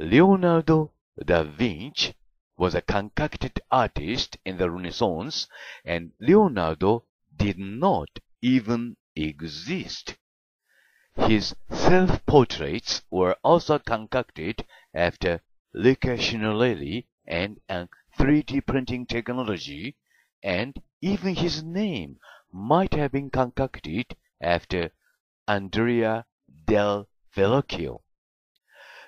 Leonardo da Vinci was a concocted artist in the Renaissance, and Leonardo did not even exist. His self-portraits were also concocted after Luca Signorelli and an 3D printing technology, and even his name might have been concocted after Andrea del Verrocchio.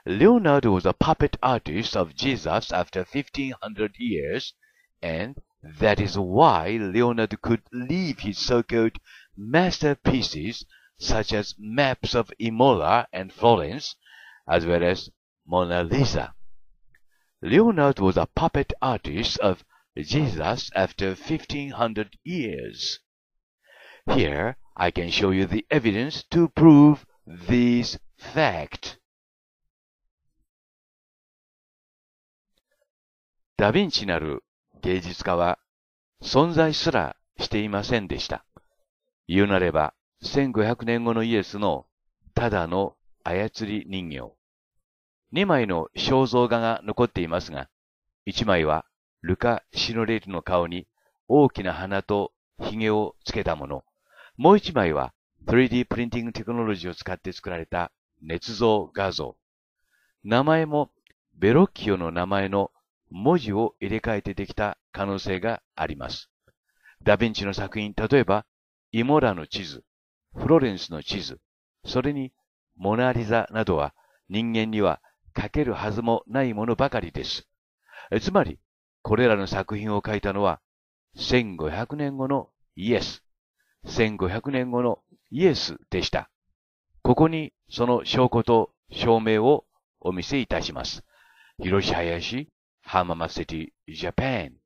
Leonardo was a puppet artist of Jesus after 1500 years, and that is why Leonardo could leave his so-called masterpieces such as maps of Imola and Florence, as well as Mona Lisa. Leonardo was a puppet artist of Jesus after 1500 years. Here, I can show you the evidence to prove this fact. ダヴィンチなる芸術家は存在すらしていませんでした。言うなれば、1500年後のイエスのただの操り人形。2枚の肖像画が残っていますが、1枚はルカ・シノレリの顔に大きな鼻と髭をつけたもの。もう1枚は 3D プリンティングテクノロジーを使って作られた捏造画像。名前もベロッキオの名前の文字を入れ替えてできた可能性があります。ダヴィンチの作品、例えば、イモラの地図、フロレンスの地図、それにモナリザなどは人間には書けるはずもないものばかりです。つまり、これらの作品を書いたのは、1500年後のイエス、1500年後のイエスでした。ここにその証拠と証明をお見せいたします。広し林 Hamama City, Japan.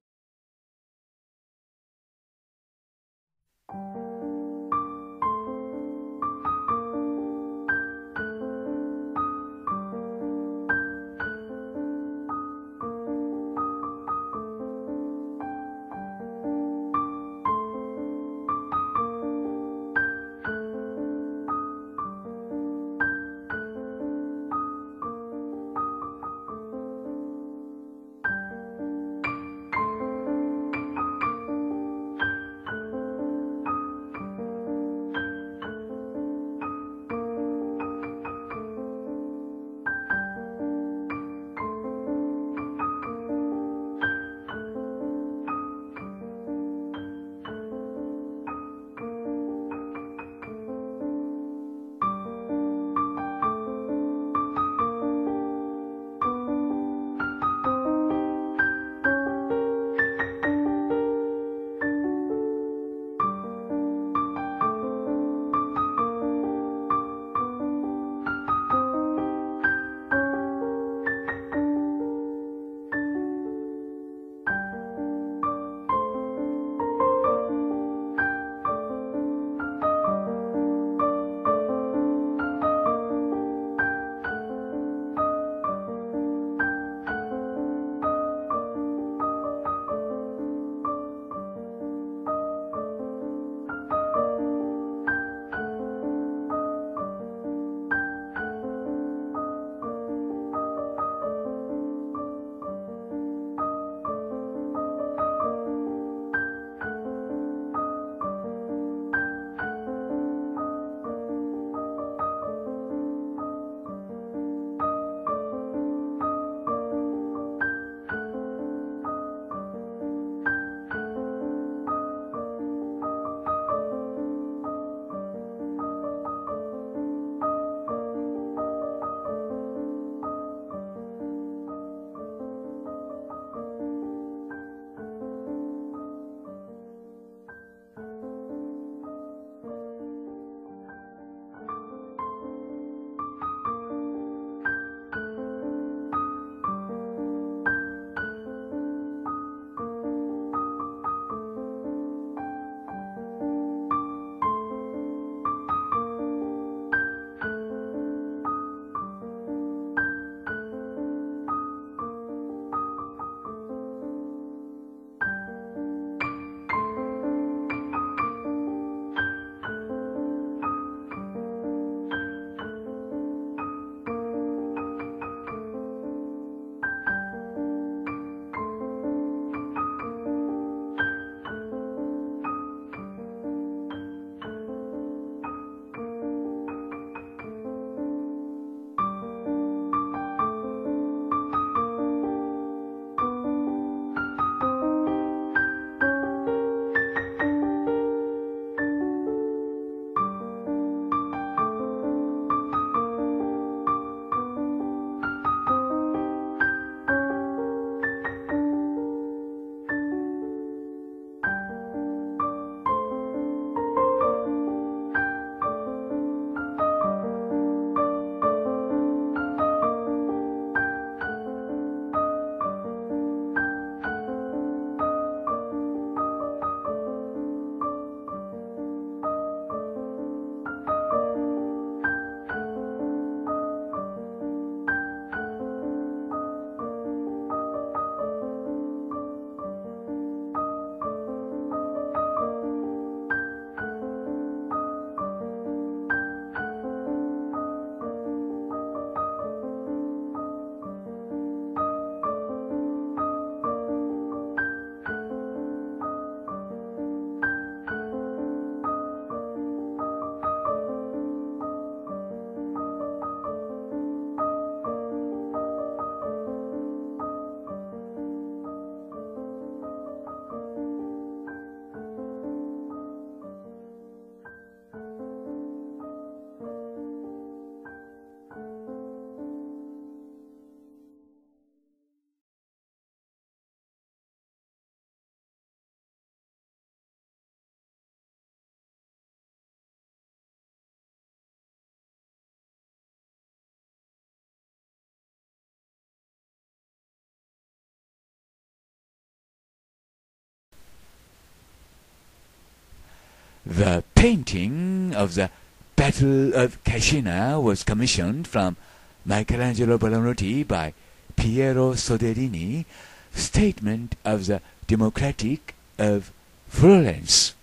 The painting of the Battle of Cascina was commissioned from Michelangelo Buonarroti by Piero Soderini, Statement of the Democratic of Florence.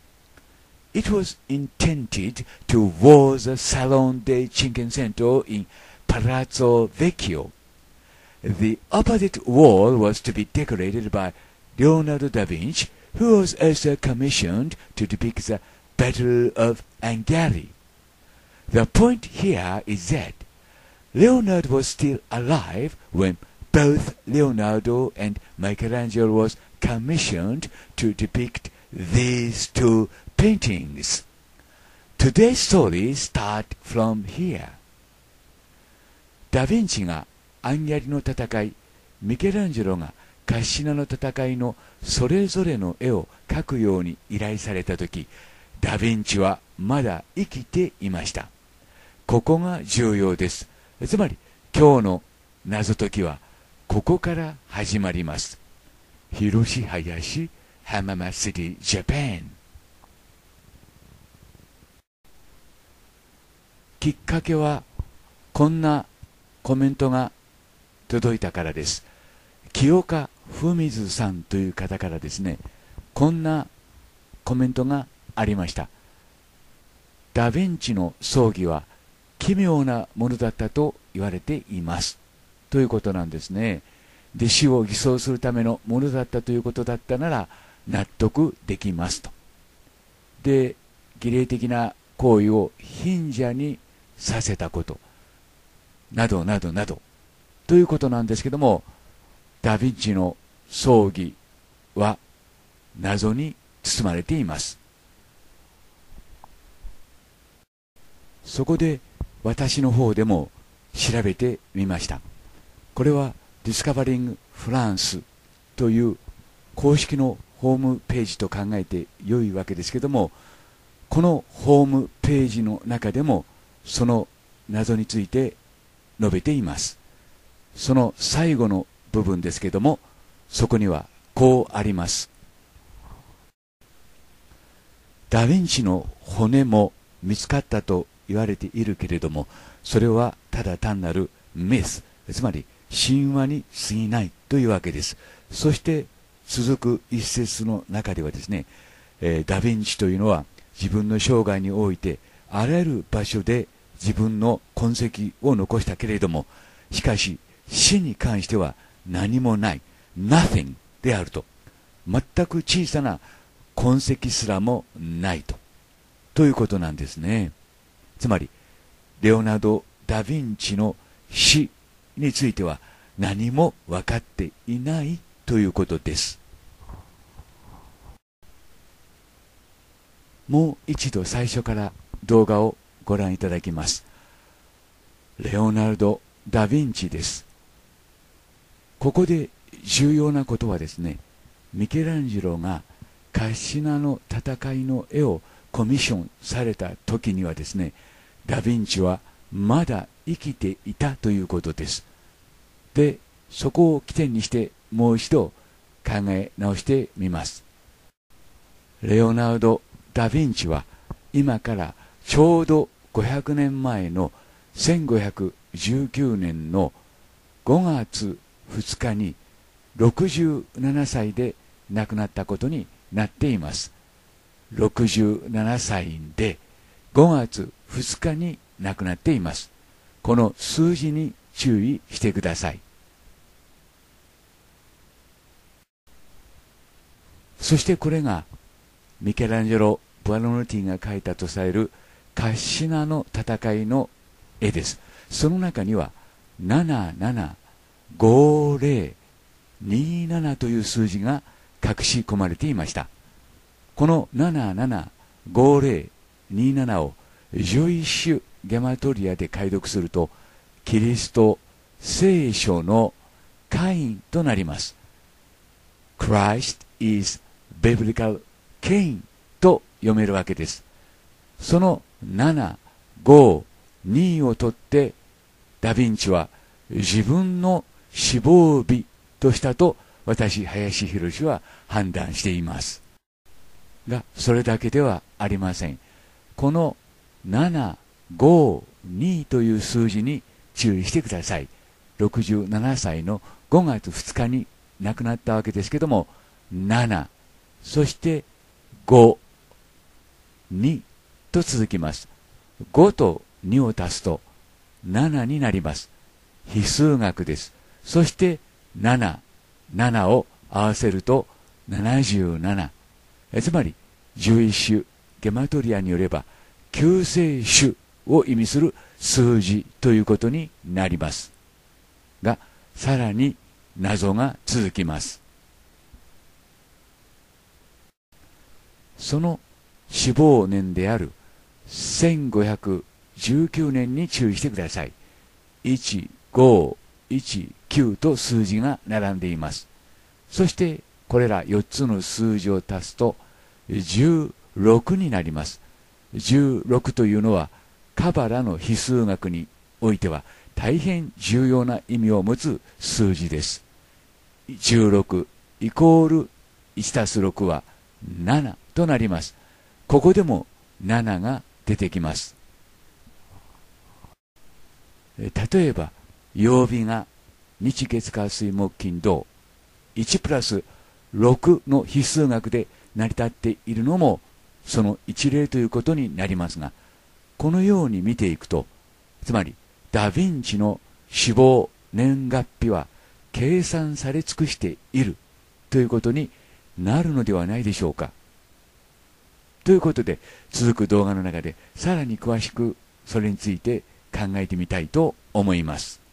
It was intended to wall the Salon de Cinquecento in Palazzo Vecchio. The opposite wall was to be decorated by Leonardo da Vinci, who was also commissioned to depict the Battle of Angari. The point here is that Leonardo was still alive when both Leonardo and Michelangelo was commissioned to depict these two paintings. Today's story starts from here. ダヴィンチがアンギャリの戦い、ミケランジェロがカッシナの戦いのそれぞれの絵を描くように依頼された時、 ダヴィンチはまだ生きていました。ここが重要です。つまり今日の謎解きはここから始まります。広し林浜松シティジャパンきっかけはこんなコメントが届いたからです。清岡文水さんという方からですね、こんなコメントがありました。ダヴィンチの葬儀は奇妙なものだったと言われています。ということなんですね。弟子を偽装するためのものだったということだったなら納得できますと。で、儀礼的な行為を貧者にさせたこと、などなどなど、ということなんですけども、ダ・ヴィンチの葬儀は謎に包まれています。そこで私の方でも調べてみました。これはディスカバリングフランスという公式のホームページと考えて良いわけですけども、このホームページの中でもその謎について述べています。その最後の部分ですけども、そこにはこうあります。ダヴィンチの骨も見つかったと言われているけれども、それはただ単なるメス、つまり神話に過ぎないというわけです。そして続く一節の中ではですね、えー、ダヴィンチというのは自分の生涯においてあらゆる場所で自分の痕跡を残したけれども、しかし死に関しては何もない、nothing であると。全く小さな痕跡すらもないと。ということなんですね。つまり、レオナルド・ダ・ヴィンチの死については何も分かっていないということです。もう一度最初から動画をご覧いただきます。レオナルド・ダ・ヴィンチです。ここで重要なことはですね、ミケランジェロがカッシナの戦いの絵をコミッションされた時にはですね、ダ・ヴィンチはまだ生きていたということです。で、そこを起点にしてもう一度考え直してみます。レオナルド・ダ・ヴィンチは今からちょうど500年前の1519年の5月2日に67歳で亡くなったことになっています。67歳で5月2日に亡くなっています。この数字に注意してください。そしてこれがミケランジェロ・ブアロノティが描いたとされるカッシナの戦いの絵です。その中には775027という数字が隠し込まれていました。この775027をジョイシュ・ゲマトリアで解読すると、キリスト聖書の会員となります。Christ is biblical king と読めるわけです。その7、5、2を取って、ダヴィンチは自分の死亡日としたと私、林博は判断しています。が、それだけではありません。この7、5、2という数字に注意してください。67歳の5月2日に亡くなったわけですけども、7、そして5、2と続きます。5と2を足すと7になります。非数学です。そして7、7を合わせると77。つまり、11種、ゲマトリアによれば、救世主を意味する数字ということになります。が、さらに謎が続きます。その死亡年である1519年に注意してください。1、5、1、9と数字が並んでいます。そしてこれら4つの数字を足すと16になります。16というのはカバラの非数学においては大変重要な意味を持つ数字です。16イコール1たす6は7となります。ここでも7が出てきます。例えば、曜日が日月火水木金土1プラス6の比数学で成り立っているのもその一例ということになりますがこのように見ていくとつまりダ・ヴィンチの死亡年月日は計算され尽くしているということになるのではないでしょうか。ということで続く動画の中でさらに詳しくそれについて考えてみたいと思います。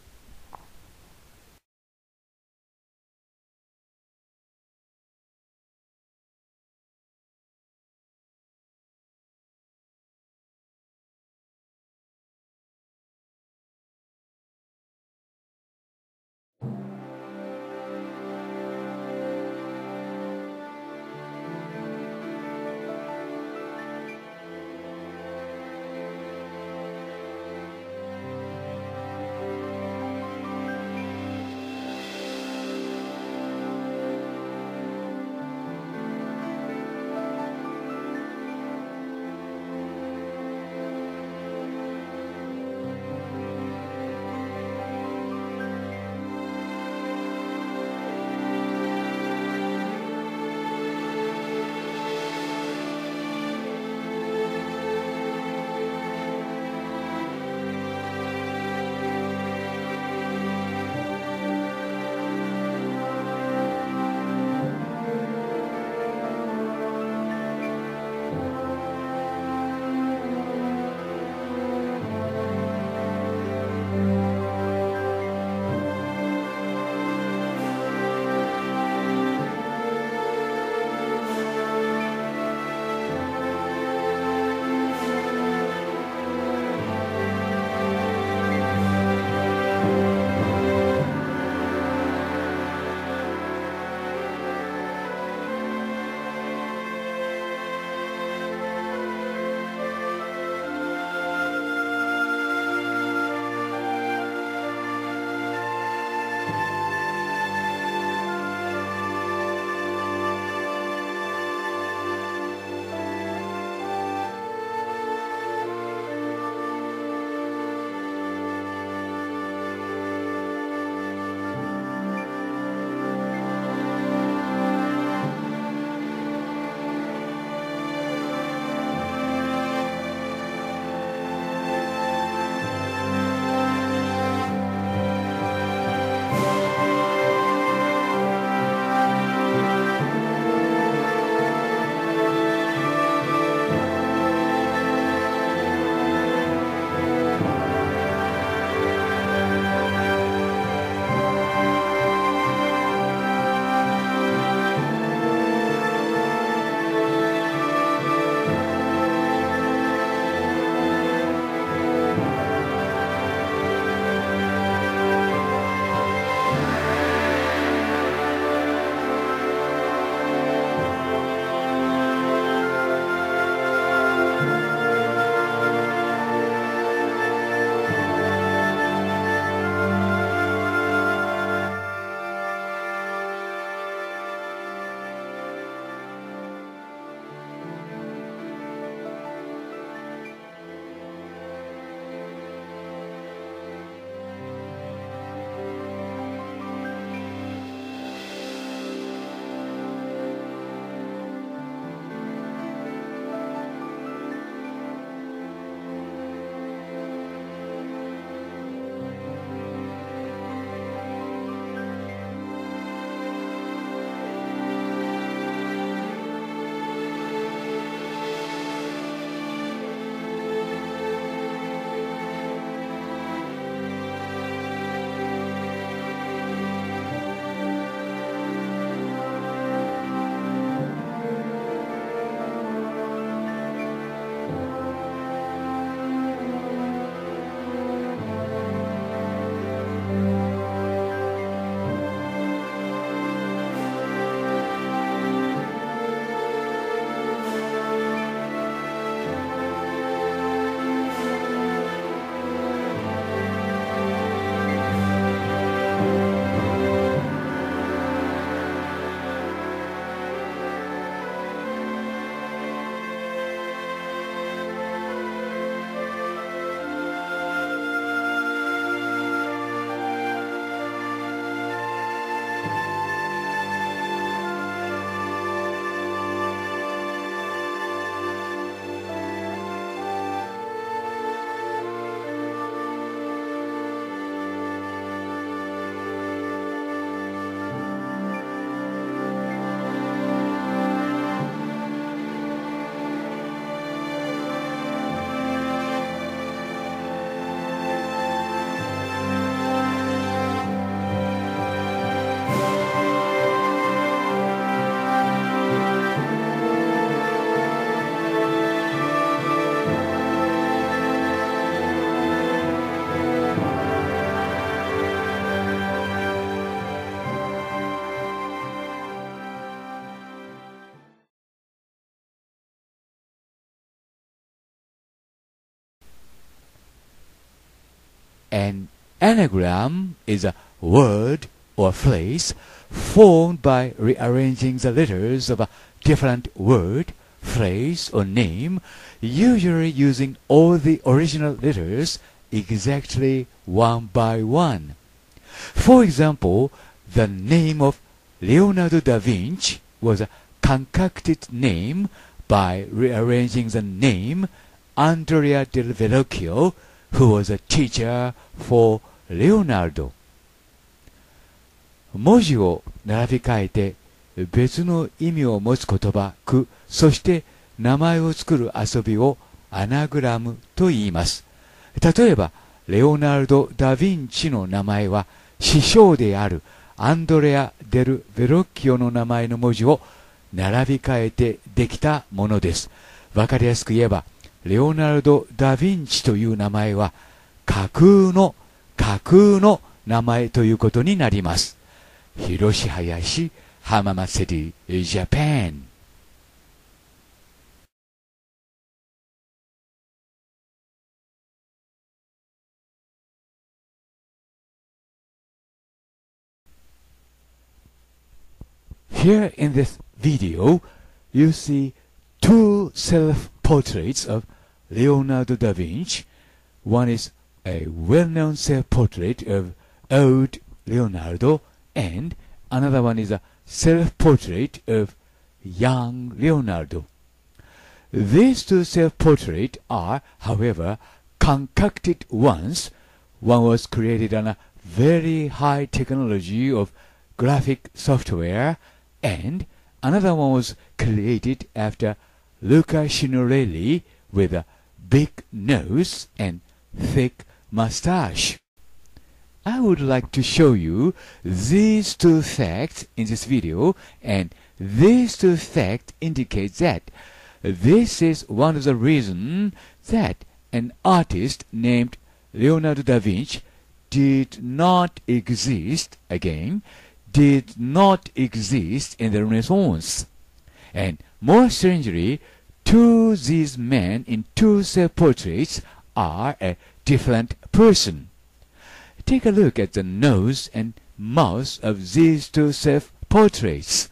An anagram is a word or phrase formed by rearranging the letters of a different word, phrase, or name, usually using all the original letters exactly one by one. For example, the name of Leonardo da Vinci was a concocted name by rearranging the name Andrea del Verrocchio, who was a teacher for Leonardo. 文字を並び替えて別の意味を持つ言葉、句、そして名前を作る遊びをアナグラムと言います。例えば、レオナルド・ダ・ヴィンチの名前は師匠であるアンドレア・デル・ベロッキオの名前の文字を並び替えてできたものです。わかりやすく言えば、レオナルド・ダ・ヴィンチという名前は架空の架空の名前ということになります。広し林浜松市ジャパン Here in this video, you see two self-portraits of Leonardo da Vinci. One is a well-known self-portrait of old Leonardo, and another one is a self-portrait of young Leonardo. These two self-portraits are, however, concocted ones. One was created on a very high technology of graphic software and another one was created after Luca Signorelli with a big nose and thick mustache. I would like to show you these two facts in this video and these two facts indicate that this is one of the reasons that an artist named Leonardo da Vinci did not exist again did not exist in the Renaissance. And more strangely, two these men in two self-portraits are a different person. Take a look at the nose and mouth of these two self-portraits.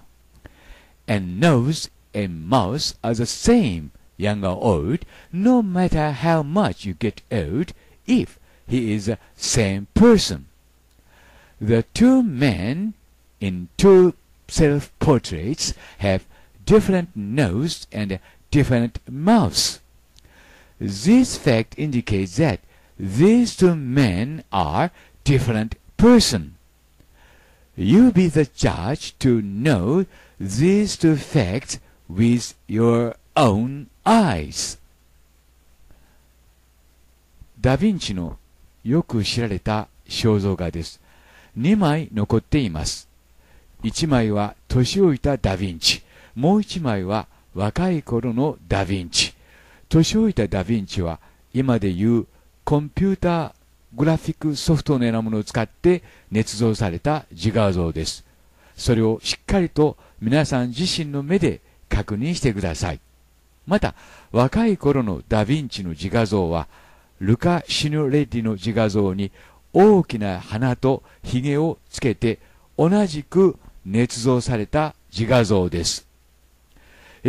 And nose and mouth are the same, young or old, no matter how much you get old, if he is the same person. The two men in two self-portraits have different nose and different mouths. This fact indicates that these two men are different person. You be the judge to know these two facts with your own eyes. ダヴィンチのよく知られた肖像画です。2枚残っています。1枚は年老いたダヴィンチ、もう1枚は若い頃のダヴィンチ。年老いたダヴィンチは今でいうコンピューターグラフィックソフトのようなものを使って捏造された自画像です。それをしっかりと皆さん自身の目で確認してください。また、若い頃のダヴィンチの自画像は、ルカ・シヌレッディの自画像に大きな鼻と髭をつけて同じく捏造された自画像です。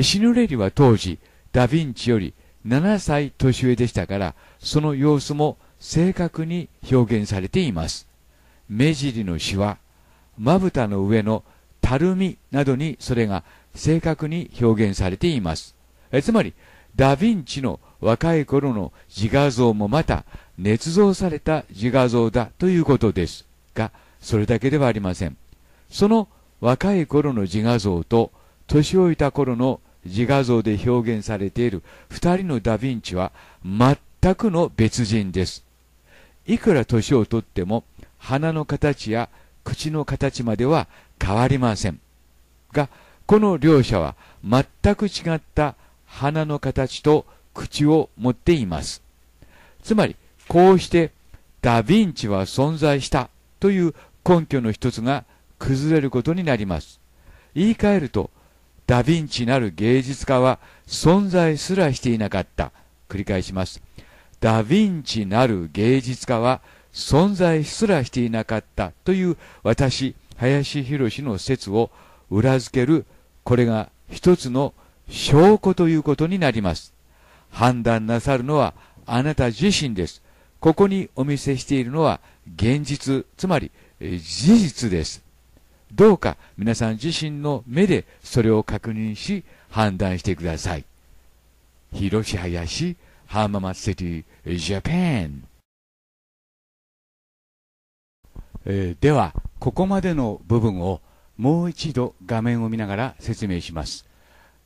シヌレリは当時、ダヴィンチより7歳年上でしたから、その様子も正確に表現されています。目尻のシワ、まぶたの上のたるみなどにそれが正確に表現されています。えつまり、ダヴィンチの若い頃の自画像もまた捏造された自画像だということです。が、それだけではありません。その若い頃の自画像と年老いた頃の自画像で表現されている二人のダヴィンチは全くの別人です。いくら年をとっても鼻の形や口の形までは変わりません。が、この両者は全く違った鼻の形と口を持っています。つまり、こうしてダヴィンチは存在したという根拠の一つが崩れることになります。言い換えると、ダヴィンチなる芸術家は存在すらしていなかった。繰り返します。ダヴィンチなる芸術家は存在すらしていなかったという私、林博の説を裏付ける、これが一つの証拠ということになります。判断なさるのはあなた自身です。ここにお見せしているのは現実、つまり事実です。どうか皆さん自身の目でそれを確認し判断してください。広し林、浜松シティ、ジャパン。えー、では、ここまでの部分をもう一度画面を見ながら説明します。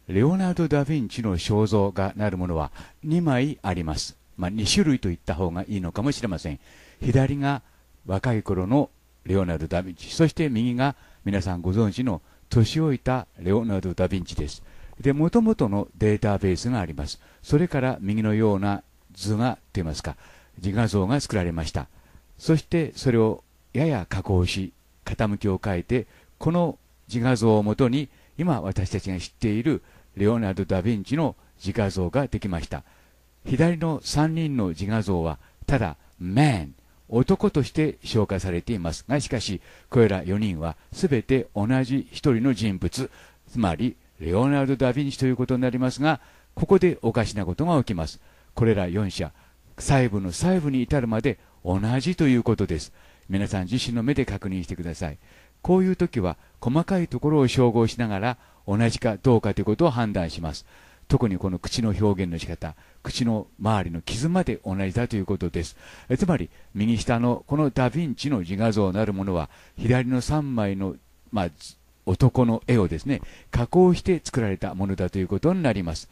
レオナルド・ダ・ヴィンチの肖像がなるものは2枚あります。まあ、2種類と言った方がいいのかもしれません。左が若い頃のレオナルド・ダ・ヴィンチ、そして右が皆さんご存知の年老いたレオナルド・ダ・ヴィンチです。で、もともとのデータベースがあります。それから右のような図が、と言いますか、自画像が作られました。そしてそれをやや加工し、傾きを変えて、この自画像をもとに、今私たちが知っているレオナルド・ダ・ヴィンチの自画像ができました。左の3人の自画像は、ただ、man、男として紹介されていますが、しかし、これら4人は全て同じ1人の人物、つまり、レオナルド・ダ・ヴィンチということになりますが、ここでおかしなことが起きます。これら4者、細部の細部に至るまで同じということです。皆さん自身の目で確認してください。こういう時は細かいところを照合しながら同じかどうかということを判断します。特にこの口の表現の仕方、口の周りの傷まで同じだということです。えつまり、右下のこのダヴィンチの自画像なるものは、左の3枚の、まあ、男の絵をですね、加工して作られたものだということになります。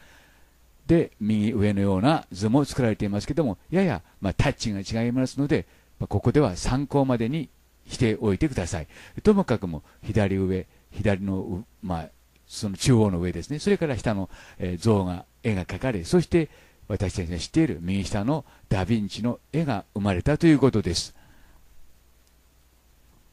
で、右上のような図も作られていますけども、やや、まあ、タッチが違いますので、まあ、ここでは参考までにしておいてください。ともかくも左上、左の、まあ、その中央の上ですね、それから下の、像が、絵が描かれ、そして私たちが知っている右下のダ・ヴィンチの絵が生まれたということです。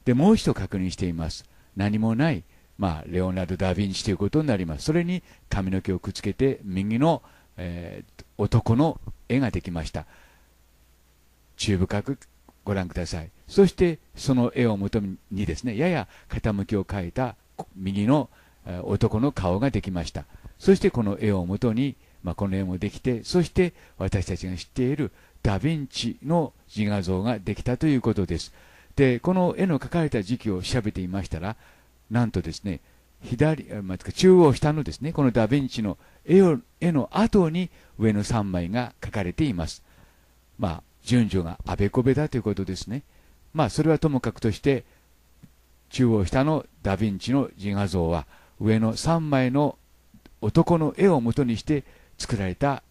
で、もう一度確認しています。何もない、まあ、レオナルド・ダ・ヴィンチということになります。それに髪の毛をくっつけて、右の、えー、男の絵ができました。注深くご覧ください。そしてその絵をもとにですね、やや傾きを変えた右の男の顔ができました。そしてこの絵をもとに、まあ、この絵もできて、そして私たちが知っているダ・ヴィンチの自画像ができたということです。で、この絵の描かれた時期を調べていましたら、なんとですね、左、中央下のですね、このダ・ヴィンチの絵を絵の後に上の3枚が描かれています。まあ、順序があべこべだということですね。まあ、それはともかくとして、中央下のダ・ヴィンチの自画像は、上の3枚の男の絵を元にして作られた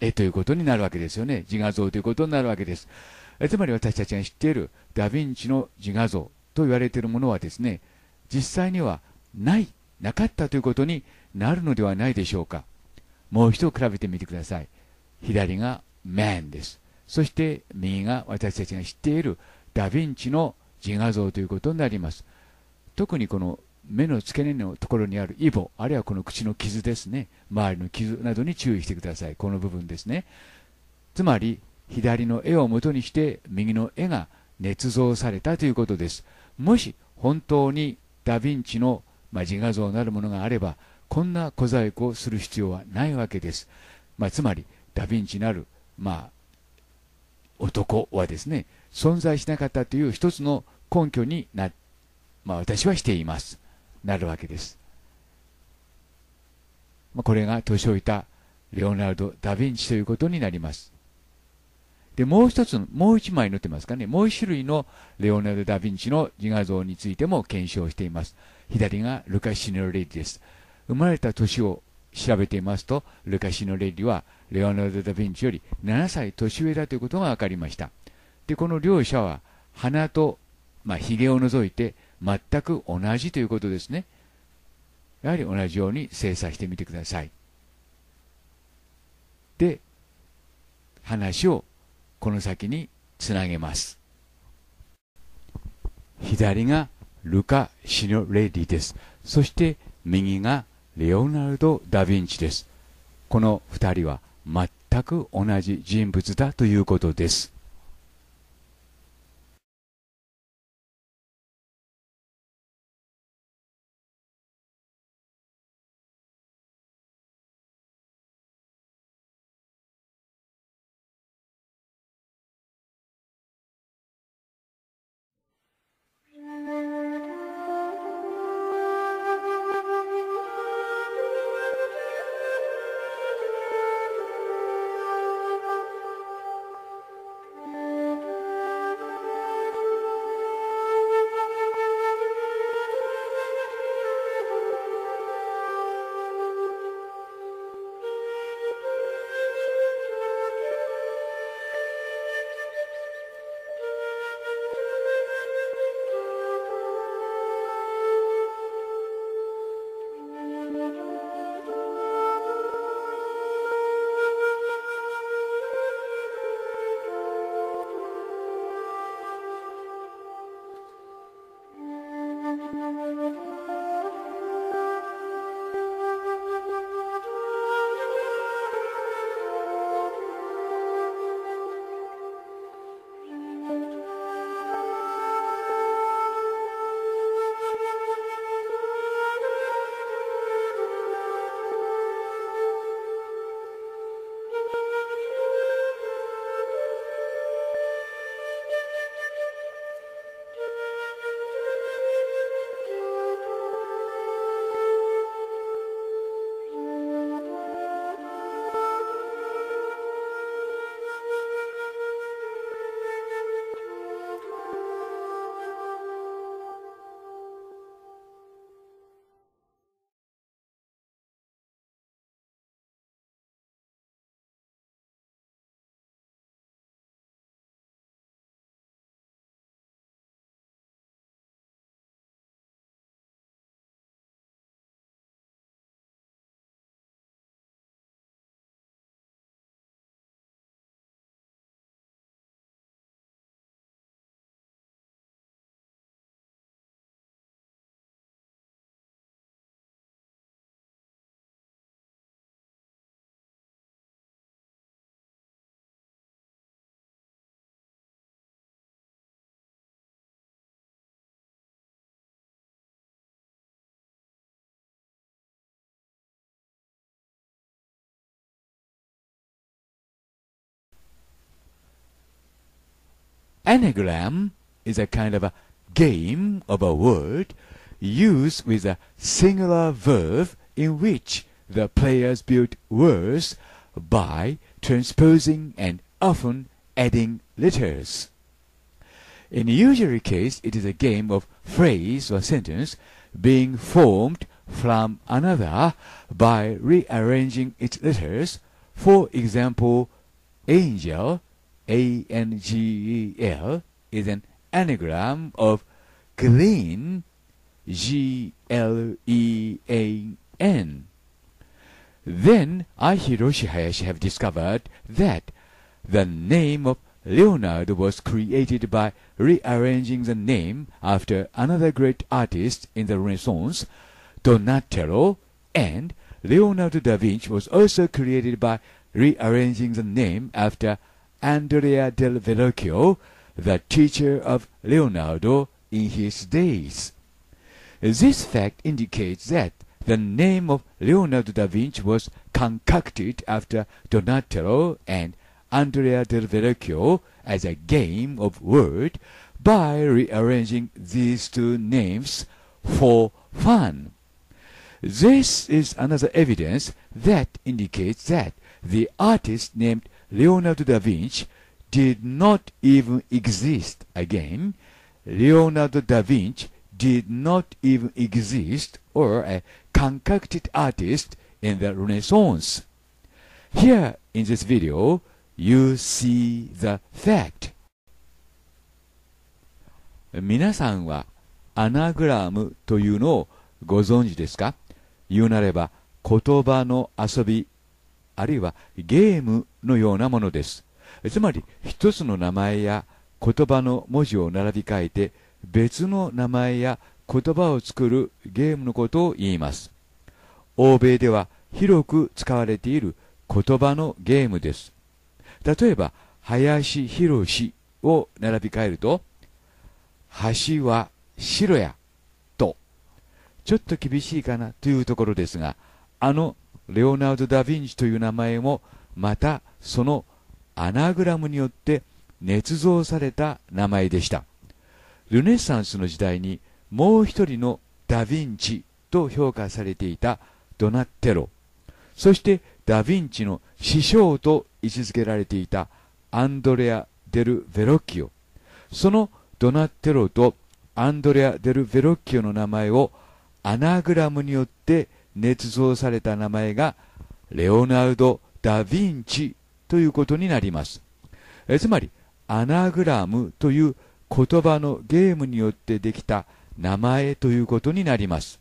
絵ということになるわけですよね。自画像ということになるわけです。つまり私たちが知っているダ・ヴィンチの自画像と言われているものはですね、実際にはない、なかったということになるのではないでしょうか。もう一度比べてみてください。左が man です。そして右が私たちが知っているダ・ヴィンチの自画像ということになります。特にこの目の付け根のところにあるイボ、あるいはこの口の傷ですね。周りの傷などに注意してください。この部分ですね。つまり、左の絵を元にして右の絵が捏造されたということです。もし本当にダ・ヴィンチの、ま、自画像なるものがあれば、こんな小細工をする必要はないわけです。まあ、つまり、ダ・ヴィンチなる、まあ、男はですね、存在しなかったという一つの根拠にな、まあ、私はしています。なるわけです。まあ、これが年老いたレオナルド・ダ・ヴィンチということになります。で、もう一つ、もう一枚載ってますかね。もう一種類のレオナルド・ダ・ヴィンチの自画像についても検証しています。左がルカ・シネロレディです。生まれた年を調べていますと、ルカ・シノレッリはレオナルド・ダ・ヴィンチより7歳年上だということが分かりました。で、この両者は鼻と、まあ、髭を除いて全く同じということですね。やはり同じように精査してみてください。で、話をこの先につなげます。左がルカ・シノレディです。そして右がレオナルド・ダ・ヴィンチです。この2人は全く同じ人物だということです。Anagram is a kind of a game of a word used with a singular verb in which the players build words by transposing and often adding letters. In the usual case, it is a game of phrase or sentence being formed from another by rearranging its letters. For example, angel A-N-G-E-L is an anagram of green G-L-E-A-N. Then I, Hiroshi Hayashi, have discovered that the name of Leonard was created by rearranging the name after another great artist in the Renaissance, Donatello, and Leonardo da Vinci was also created by rearranging the name after Andrea del Verrocchio, the teacher of Leonardo in his days. This fact indicates that the name of Leonardo da Vinci was concocted after Donatello and Andrea del Verrocchio as a game of word by rearranging these two names for fun. This is another evidence that indicates that the artist named Leonardo da Vinci did not even exist again. Leonardo da Vinci did not even exist or a concocted artist in the Renaissance. Here in this video, you see the fact. 皆さんはアナグラムというのをご存知ですか言うなれば言葉の遊びあるいはゲームのようなものです。つまり一つの名前や言葉の文字を並び替えて別の名前や言葉を作るゲームのことを言います。欧米では広く使われている言葉のゲームです。例えば林博士を並び替えると橋は白やとちょっと厳しいかなというところですがあのレオナルド・ダ・ヴィンチという名前もまたそのアナグラムによって捏造された名前でした。ルネッサンスの時代にもう一人のダ・ヴィンチと評価されていたドナッテロ。そしてダ・ヴィンチの師匠と位置づけられていたアンドレア・デル・ベロッキオ。そのドナッテロとアンドレア・デル・ベロッキオの名前をアナグラムによって捏造された名前がレオナルド・ダ・ヴィンチということになりますえつまりアナグラムという言葉のゲームによってできた名前ということになります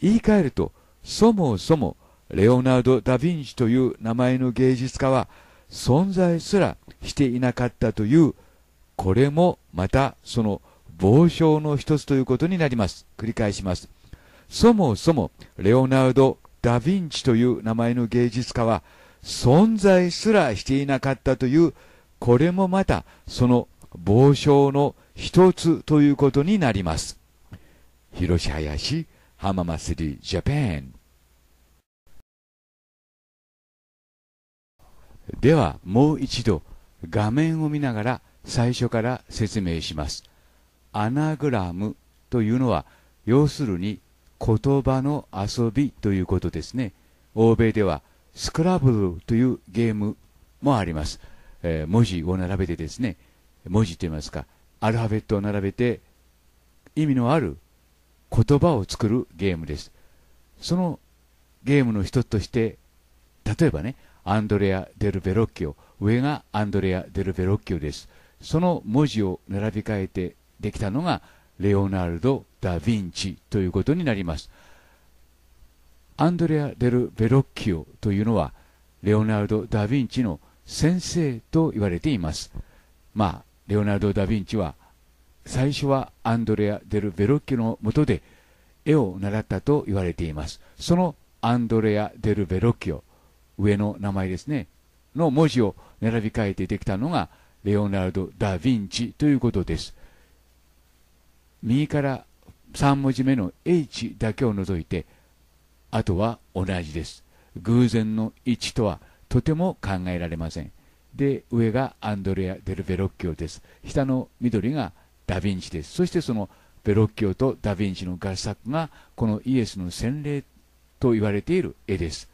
言い換えるとそもそもレオナルド・ダ・ヴィンチという名前の芸術家は存在すらしていなかったというこれもまたその傍証の一つということになります。繰り返します。そもそも、レオナルド・ダ・ヴィンチという名前の芸術家は、存在すらしていなかったという、これもまた、その傍証の一つということになります。広島林浜祭りジャパンではもう一度画面を見ながら最初から説明します。アナグラムというのは要するに言葉の遊びということですね。欧米ではスクラブルというゲームもあります。えー、文字を並べてですね、文字といいますか、アルファベットを並べて意味のある言葉を作るゲームです。そのゲームの一つとして、例えばね、アンドレア・デル・ベロッキオ、上がアンドレア・デル・ベロッキオです。その文字を並び替えてできたのがレオナルド・ダ・ヴィンチということになります。アンドレア・デル・ベロッキオというのは、レオナルド・ダ・ヴィンチの先生と言われています。まあ、レオナルド・ダ・ヴィンチは、最初はアンドレア・デル・ベロッキオのもとで絵を習ったと言われています。そのアンドレア・デル・ベロッキオ、上の名前ですね、の文字を並び替えてできたのが、レオナルド・ダ・ヴィンチということです。右から3文字目の H だけを除いて、あとは同じです。偶然の位置とはとても考えられません。で、上がアンドレア・デル・ベロッキオです。下の緑がダ・ヴィンチです。そしてそのベロッキオとダ・ヴィンチの合作がこのイエスの洗礼と言われている絵です。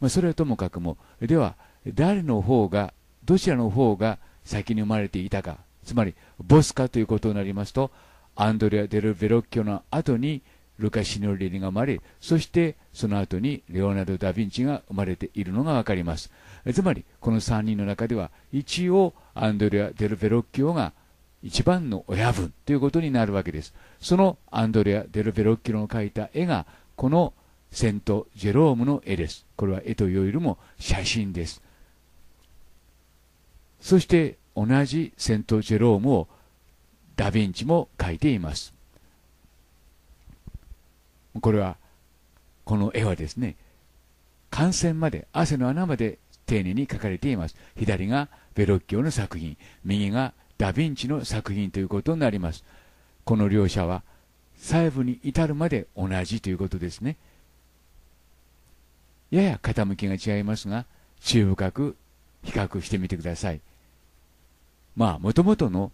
まあ、それはともかくも、では、誰の方が、どちらの方が先に生まれていたか、つまり、ボスかということになりますと、アンドレア・デル・ベロッキョの後にルカ・シノリリが生まれ、そしてその後にレオナルド・ダ・ヴィンチが生まれているのがわかります。つまり、この3人の中では、一応、アンドレア・デル・ベロッキョが一番の親分ということになるわけです。そのアンドレア・デル・ベロッキョの描いた絵が、このセント・ジェロームの絵です。これは絵というよりも写真です。そして同じセント・ジェロームをダ・ヴィンチも描いています。これは、この絵はですね、感染まで、汗の穴まで丁寧に描かれています。左がベロッキオの作品、右がダ・ヴィンチの作品ということになります。この両者は細部に至るまで同じということですね。やや傾きが違いますが、注意深く比較してみてください。まあ、もともとの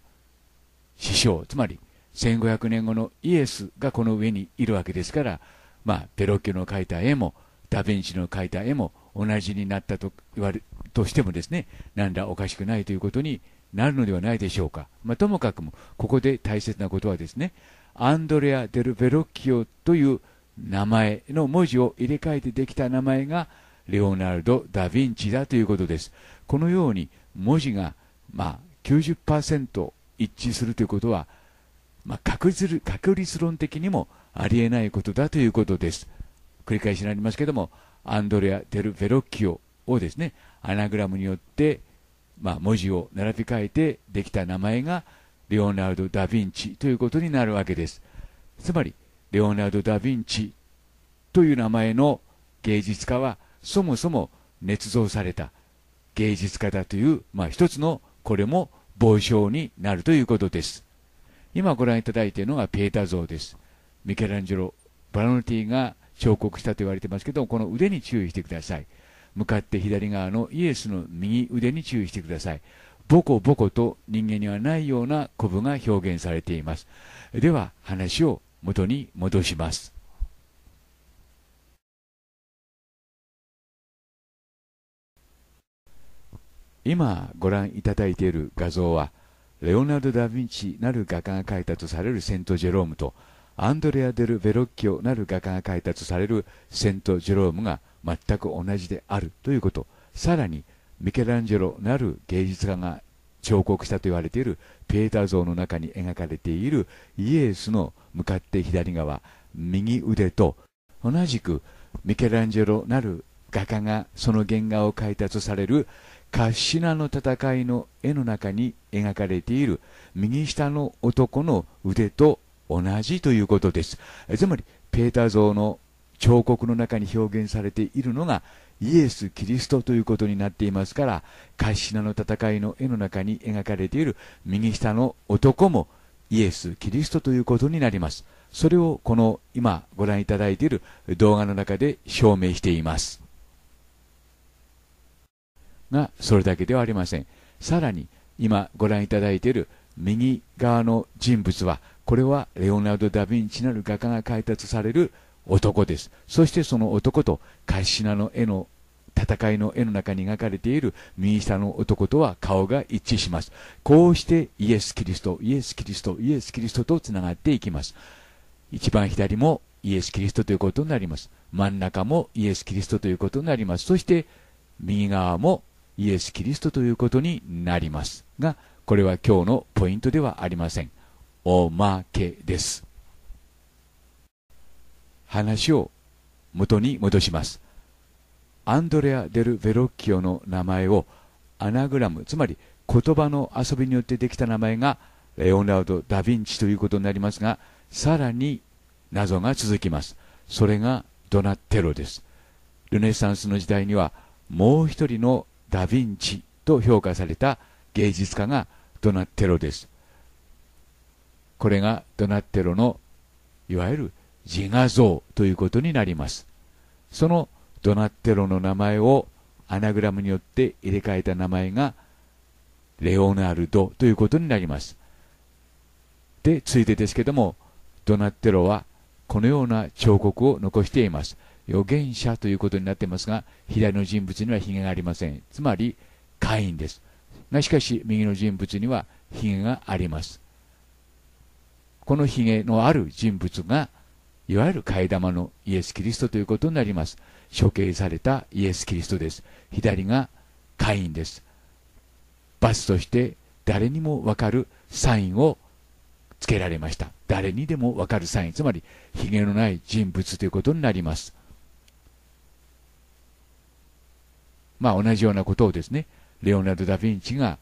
師匠、つまり1500年後のイエスがこの上にいるわけですから、まあ、ペロッキョの描いた絵も、ダ・ヴィンチの描いた絵も同じになったと言われとしてもですね、なんだおかしくないということになるのではないでしょうか。まあ、ともかくも、ここで大切なことはですね、アンドレア・デル・ベロッキオという名前の文字を入れ替えてできた名前がレオナルド・ダ・ヴィンチだということです。このように文字が、まあ、90%一致するということは、まあ、確率確率論的にもありえないことだということです。繰り返しになりますけども、アンドレア・デル・ベロッキオをですね、アナグラムによって、まあ、文字を並び替えてできた名前がレオナルド・ダ・ヴィンチということになるわけです。つまり、レオナルド・ダ・ヴィンチという名前の芸術家はそもそも捏造された芸術家だという、まあ、一つのこれも傍証になるということです。今ご覧いただいているのがペータ像です。ミケランジェロ・バラノティが彫刻したと言われてますけど、この腕に注意してください。向かって左側のイエスの右腕に注意してください。ボコボコと人間にはないようなコブが表現されています。では話を元に戻します。今ご覧いただいている画像は、レオナルド・ダ・ヴィンチなる画家が描いたとされるセント・ジェロームと、アンドレア・デル・ベロッキオなる画家が描いたとされるセント・ジェロームが全く同じであるということ、さらにミケランジェロなる芸術家が彫刻したと言われているペーター像の中に描かれているイエスの向かって左側、右腕と同じくミケランジェロなる画家がその原画を描いたとされるカッシナの戦いの絵の中に描かれている右下の男の腕と同じということです。つまり、ペーター像の彫刻の中に表現されているのがイエス・キリストということになっていますから、カッシナの戦いの絵の中に描かれている右下の男もイエス・キリストということになります。それをこの今ご覧いただいている動画の中で証明しています。が、それだけではありません。さらに、今ご覧いただいている右側の人物は、これはレオナルド・ダ・ヴィンチなる画家が開拓される男です。そしてその男とカッシナの絵の戦いの絵の中に描かれている右下の男とは顔が一致します。こうしてイエス・キリスト、イエス・キリスト、イエス・キリストとつながっていきます。一番左もイエス・キリストということになります。真ん中もイエス・キリストということになります。そして右側もイエス・キリストということになりますが、これは今日のポイントではありません。おまけです。話を元に戻します。アンドレア・デル・ベロッキオの名前をアナグラム、つまり言葉の遊びによってできた名前がレオナルド・ダ・ヴィンチということになりますが、さらに謎が続きます。それがドナッテロです。ルネサンスの時代にはもう一人のダ・ヴィンチと評価された芸術家がドナッテロです。これがドナッテロのいわゆる自画像ということになります。そのドナッテロの名前をアナグラムによって入れ替えた名前がレオナルドということになります。で、ついでですけども、ドナッテロはこのような彫刻を残しています。預言者ということになってますが、左の人物には髭がありません。つまり、会員です。が、しかし、右の人物には髭があります。この髭のある人物が、いわゆる替え玉のイエス・キリストということになります。処刑されたイエス・キリストです。左が会員です。罰として誰にもわかるサインをつけられました。誰にでもわかるサイン、つまり、髭のない人物ということになります。まあ同じようなことをですね、レオナルド・ダ・ヴィンチが、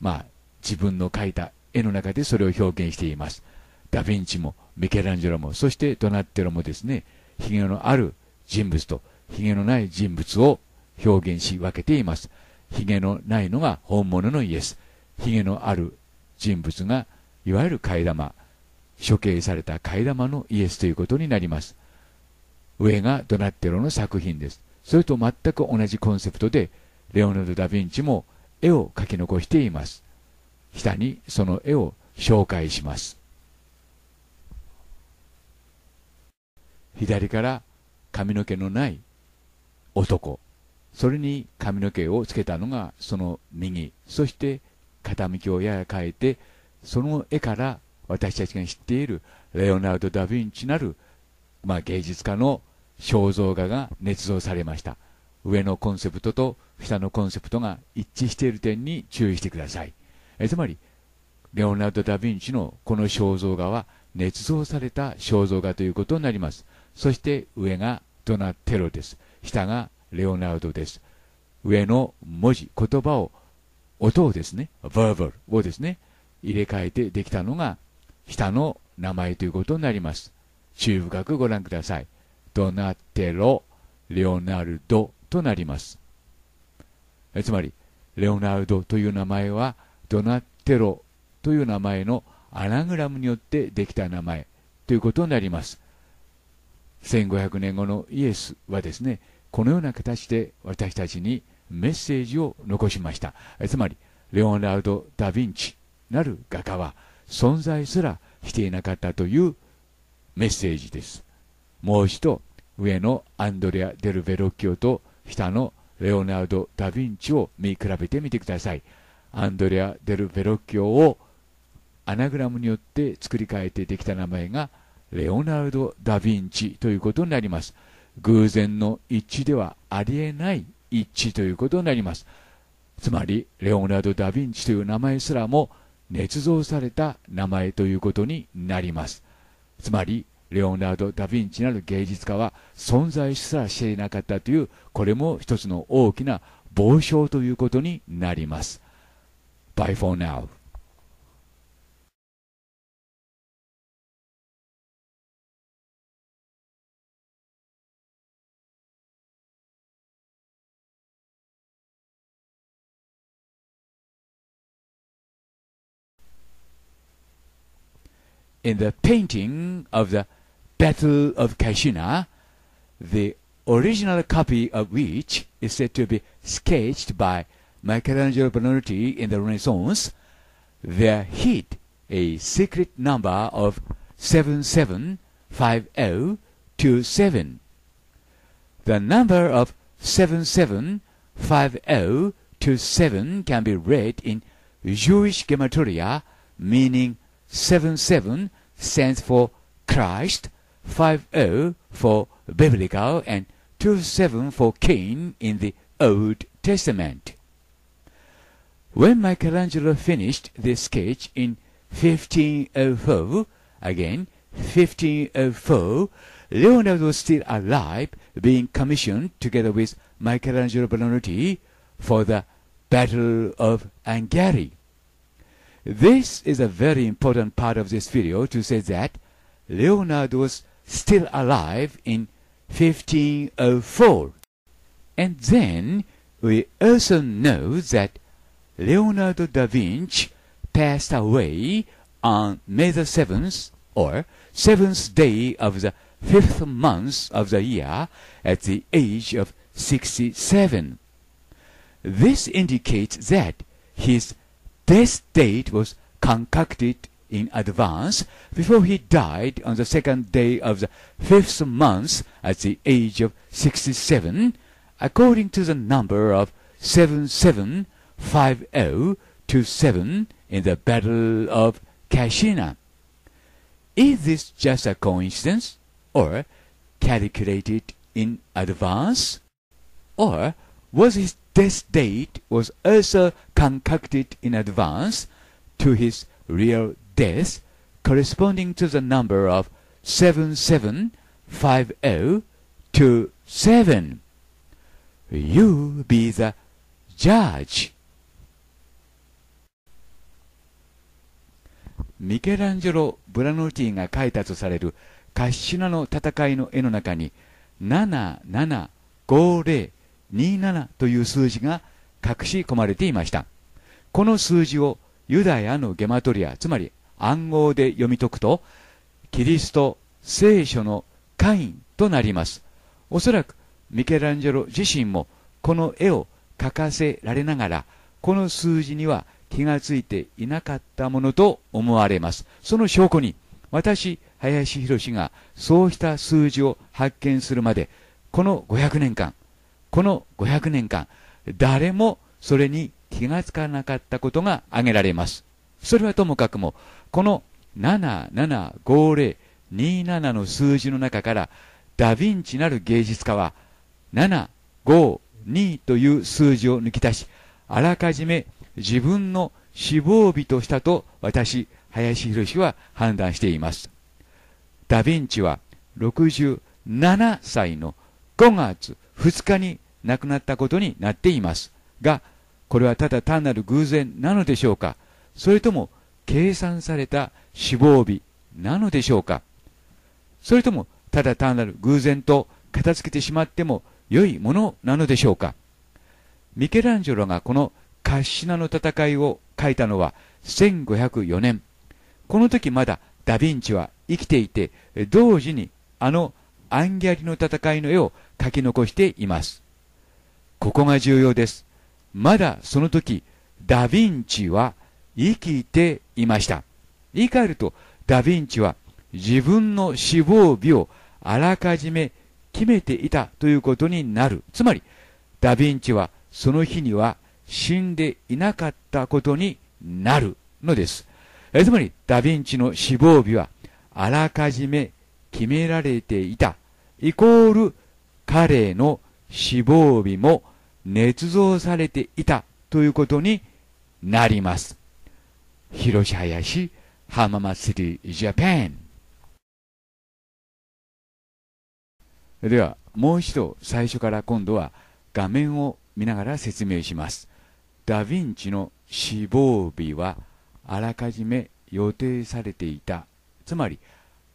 まあ自分の描いた絵の中でそれを表現しています。ダ・ヴィンチもミケランジェロも、そしてドナッテロもですね、髭のある人物と髭のない人物を表現し分けています。髭のないのが本物のイエス。髭のある人物が、いわゆる替え玉、処刑された替え玉のイエスということになります。上がドナッテロの作品です。それと全く同じコンセプトで、レオナルド・ダ・ヴィンチも絵を描き残しています。下にその絵を紹介します。左から髪の毛のない男。それに髪の毛をつけたのがその右。そして傾きをやや変えて、その絵から私たちが知っているレオナルド・ダ・ヴィンチなる、まあ、芸術家の肖像画が捏造されました。上のコンセプトと下のコンセプトが一致している点に注意してください。えつまり、レオナルド・ダ・ヴィンチのこの肖像画は捏造された肖像画ということになります。そして上がドナテロです。下がレオナルドです。上の文字、言葉を、音をですね、verbal をですね、入れ替えてできたのが下の名前ということになります。注意深くご覧ください。ドナテロ、レオナルドとなります。つまり、レオナルドという名前は、ドナテロという名前のアナグラムによってできた名前ということになります。1500年後のイエスはですね、このような形で私たちにメッセージを残しました。つまり、レオナルド・ダ・ヴィンチなる画家は存在すらしていなかったというメッセージです。もう一度、上のアンドレア・デル・ベロッキオと下のレオナルド・ダ・ヴィンチを見比べてみてください。アンドレア・デル・ベロッキオをアナグラムによって作り変えてできた名前がレオナルド・ダ・ヴィンチということになります。偶然の一致ではありえない一致ということになります。つまり、レオナルド・ダ・ヴィンチという名前すらも捏造された名前ということになります。つまり、レオナルド・ダ・ヴィンチなる芸術家は存在すらしていなかったという、これも一つの大きな傍聴ということになります。Bye for now. In the painting of the Battle of Kashina, the original copy of which is said to be sketched by Michelangelo Buonarroti in the Renaissance, there hid a secret number of 775027. The number of 775027 can be read in Jewish gematria, meaning 77 stands for Christ, 50 for biblical, and 27 for Cain in the Old Testament. When Michelangelo finished this sketch in 1504, again 1504, Leonardo was still alive, being commissioned together with Michelangelo Buonarroti for the Battle of Angari. This is a very important part of this video to say that Leonardo was still alive in 1504. And then we also know that Leonardo da Vinci passed away on May the 7th or 7th day of the fifth month of the year at the age of 67. This indicates that his this date was concocted in advance before he died on the second day of the fifth month at the age of 67, according to the number of 775027 in the Battle of Kashina. Is this just a coincidence or calculated in advance? Or was his death date was also concocted in advance to his real death, corresponding to the number of 775027. You be the judge. ミケランジェロ・ブラノティが描いたとされるカッシュナの戦いの絵の中に7750 27という数字が隠し込まれていました。この数字をユダヤのゲマトリア、つまり暗号で読み解くと、キリスト聖書の会員となります。おそらくミケランジェロ自身もこの絵を描かせられながら、この数字には気がついていなかったものと思われます。その証拠に、私、林博がそうした数字を発見するまで、この500年間、この500年間、誰もそれに気がつかなかったことが挙げられます。それはともかくも、この775027の数字の中から、ダヴィンチなる芸術家は、752という数字を抜き出し、あらかじめ自分の死亡日としたと私、林博は判断しています。ダヴィンチは67歳の5月2日に亡くなったことになっています。が、これはただ単なる偶然なのでしょうかそれとも計算された死亡日なのでしょうかそれともただ単なる偶然と片付けてしまっても良いものなのでしょうかミケランジェロがこのカッシナの戦いを書いたのは1504年。この時まだダヴィンチは生きていて、同時にあのアンギャリの戦いの絵を書き残しています。ここが重要です。まだその時、ダヴィンチは生きていました。言い換えると、ダヴィンチは自分の死亡日をあらかじめ決めていたということになる。つまり、ダヴィンチはその日には死んでいなかったことになるのです。えつまり、ダヴィンチの死亡日はあらかじめ決められていた。イコール、彼の死亡日も捏造されていたということになります。広し林浜祭りジャパンではもう一度最初から今度は画面を見ながら説明します。ダ・ヴィンチの死亡日はあらかじめ予定されていた。つまり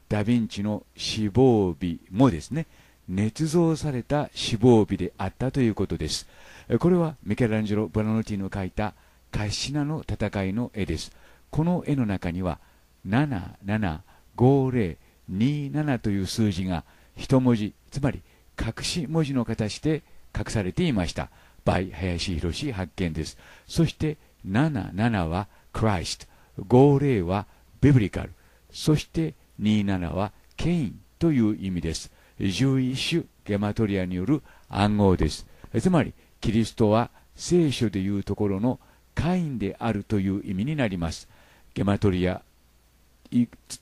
ダ・ヴィンチの死亡日もですね捏造された死亡日であったということです。これはミケランジェロ・ブラノティの描いたカシナの戦いの絵です。この絵の中には775027という数字が一文字つまり隠し文字の形で隠されていました。倍林博発見です。そして77は Christ 50はビブリカル。そして27はケインという意味です。11種ゲマトリアによる暗号です。つまりキリストは聖書でいうところのカインであるという意味になります。ゲマトリア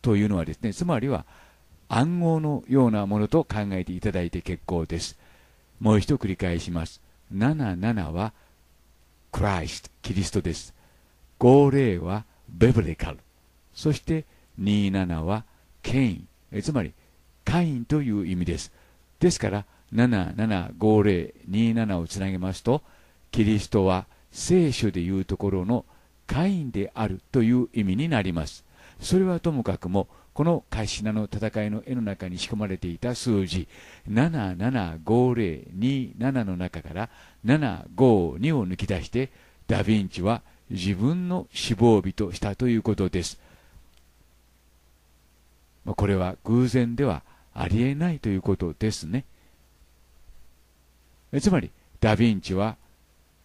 というのはですねつまりは暗号のようなものと考えていただいて結構です。もう一度繰り返します。77はクライストキリストです。50はベブレカル。そして27はケイン。つまりカインという意味です。ですから775027をつなげますとキリストは聖書でいうところのカインであるという意味になります。それはともかくもこのカシナの戦いの絵の中に仕込まれていた数字775027の中から752を抜き出してダ・ヴィンチは自分の死亡日としたということです。これは偶然ではありえないということですね。つまりダ・ヴィンチは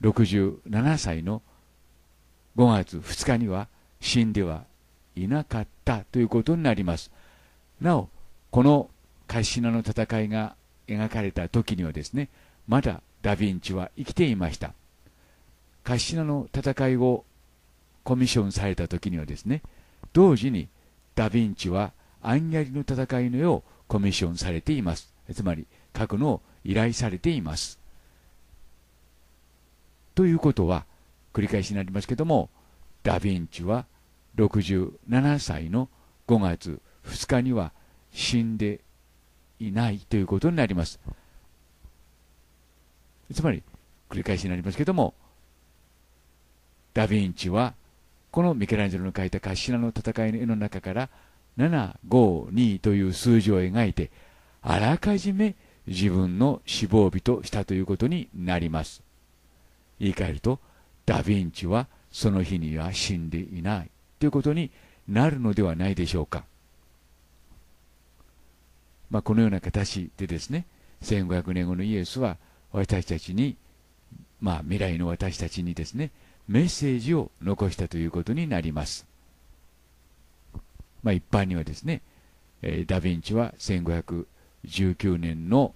67歳の5月2日には死んではいなかったということになります。なおこのカシナの戦いが描かれた時にはですねまだダ・ヴィンチは生きていました。カシナの戦いをコミッションされた時にはですね同時にダ・ヴィンチはアンギャリの戦いの絵をコミッションされています。つまり書くのを依頼されています。ということは繰り返しになりますけどもダ・ヴィンチは67歳の5月2日には死んでいないということになります。つまり繰り返しになりますけどもダ・ヴィンチはこのミケランジェロの描いたカシナの戦いの絵の中から752という数字を描いてあらかじめ自分の死亡日としたということになります。言い換えるとダ・ヴィンチはその日には死んでいないということになるのではないでしょうか、まあ、このような形でですね1500年後のイエスは私たちに、まあ、未来の私たちにですねメッセージを残したということになります、まあ、一般にはですね、えダ・ヴィンチは1519年の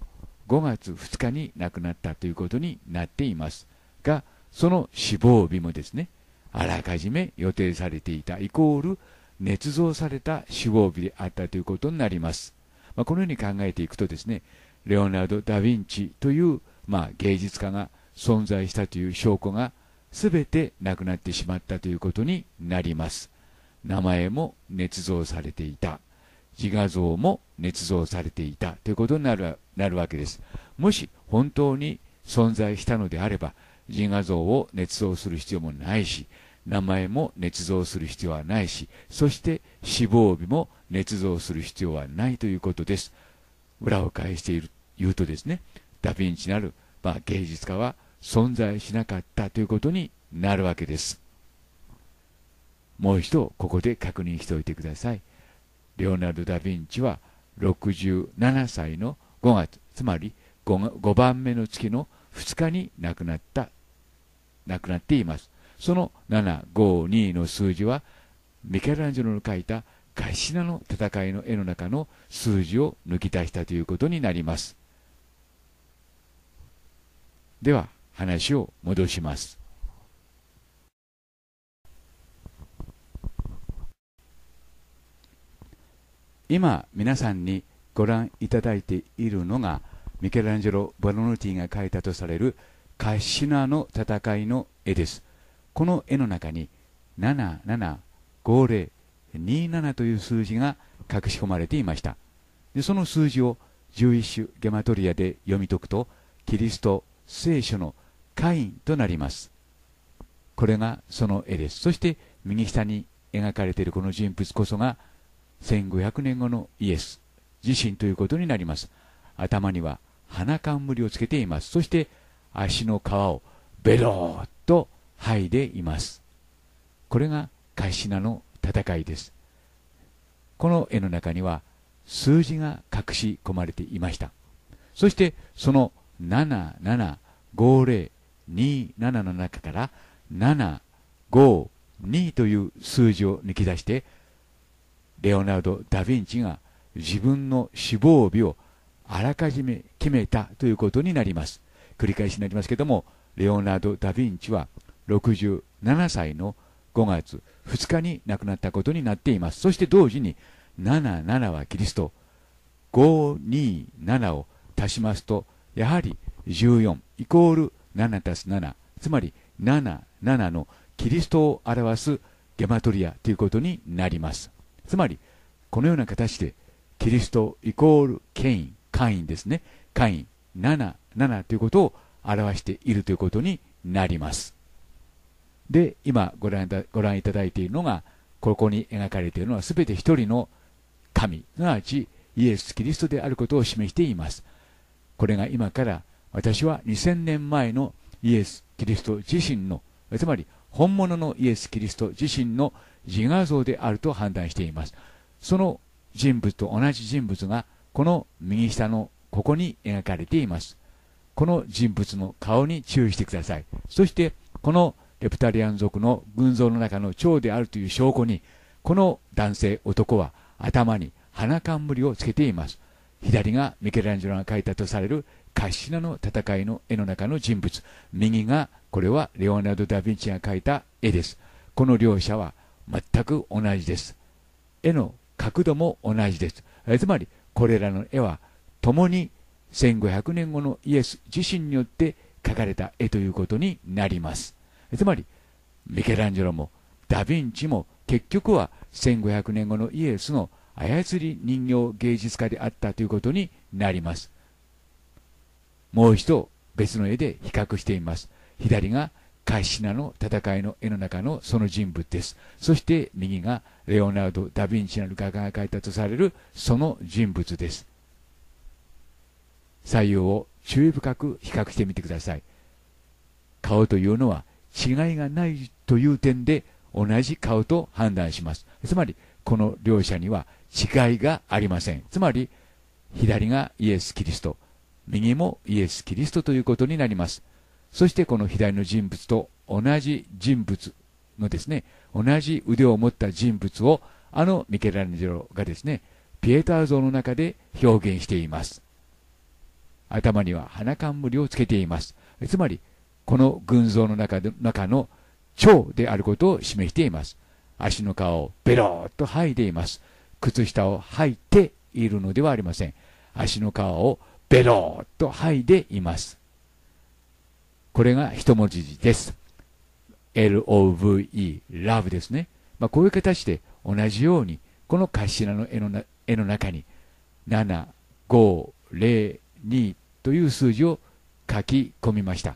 5月2日に亡くなったということになっています。がその死亡日もですねあらかじめ予定されていたイコール捏造された死亡日であったということになります、まあ、このように考えていくとですねレオナルド・ダ・ヴィンチという、まあ、芸術家が存在したという証拠が全てなくなってしまったということになります。名前も捏造されていた。自画像も捏造されていた。ということになるなるわけです。もし本当に存在したのであれば自画像を捏造する必要もないし名前も捏造する必要はないしそして死亡日も捏造する必要はないということです。裏を返している言うとですねダ・ヴィンチなる、まあ、芸術家は存在しなかったということになるわけです。もう一度ここで確認しておいてください。レオナルド・ダ・ヴィンチは67歳の5月つまり 5, 5番目の月の2日に亡くなった亡くなっています。その752の数字はミケランジェロの書いたカシナの戦いの絵の中の数字を抜き出したということになります。では話を戻します。今皆さんにご覧いただいているのがミケランジェロ・ボロノティが描いたとされるカッシナの戦いの絵です。この絵の中に775027という数字が隠し込まれていました。でその数字を11種ゲマトリアで読み解くとキリスト聖書のカインとなります。これがその絵です。そして右下に描かれているこの人物こそが1500年後のイエス自身ということになります。頭には鼻冠をつけています。そして足の皮をベローっと剥いでいます。これがカシナの戦いです。この絵の中には数字が隠し込まれていました。そしてその775027の中から752という数字を抜き出してレオナルド・ダ・ヴィンチが自分の死亡日をあらかじめ決めたということになります。繰り返しになりますけども、レオナルド・ダ・ヴィンチは67歳の5月2日に亡くなったことになっています。そして同時に77はキリスト、527を足しますと、やはり14イコール7たす7、つまり77のキリストを表すゲマトリアということになります。つまり、このような形で、キリストイコールケイン、カインですね。カイン、7、7ということを表しているということになります。で、今ご覧ご覧いただいているのが、ここに描かれているのは全て一人の神、すなわちイエス・キリストであることを示しています。これが今から私は2000年前のイエス・キリスト自身の、つまり本物のイエス・キリスト自身の自画像であると判断しています。その人物と同じ人物がこの右下のここに描かれています。この人物の顔に注意してください。そしてこのレプタリアン族の群像の中の長であるという証拠にこの男性男は頭に花冠をつけています。左がミケランジェロが描いたとされるカッシナの戦いの絵の中の人物。右がこれはレオナルド・ダ・ヴィンチが描いた絵です。この両者は全く同じです。絵の角度も同じです。つまり、これらの絵は共に1500年後のイエス自身によって描かれた絵ということになります。つまり、ミケランジェロもダ・ヴィンチも結局は1500年後のイエスの操り人形芸術家であったということになります。もう一度別の絵で比較しています。左がカシナの戦いの絵の中のその人物です。そして右がレオナルド・ダ・ヴィンチなる画家が描いたとされるその人物です。左右を注意深く比較してみてください。顔というのは違いがないという点で同じ顔と判断します。つまり、この両者には違いがありません。つまり、左がイエス・キリスト、右もイエス・キリストということになります。そしてこの左の人物と同じ人物のですね、同じ腕を持った人物をあのミケランジェロがですね、ピエター像の中で表現しています。頭には花冠をつけています。つまり、この群像の中で中の蝶であることを示しています。足の皮をベローっと剥いでいます。靴下を履いているのではありません。足の皮をベローっと剥いでいます。これが一文字です。love, love ですね。まあ、こういう形で同じように、この頭の絵の絵の中に、7、5、0、2という数字を書き込みました。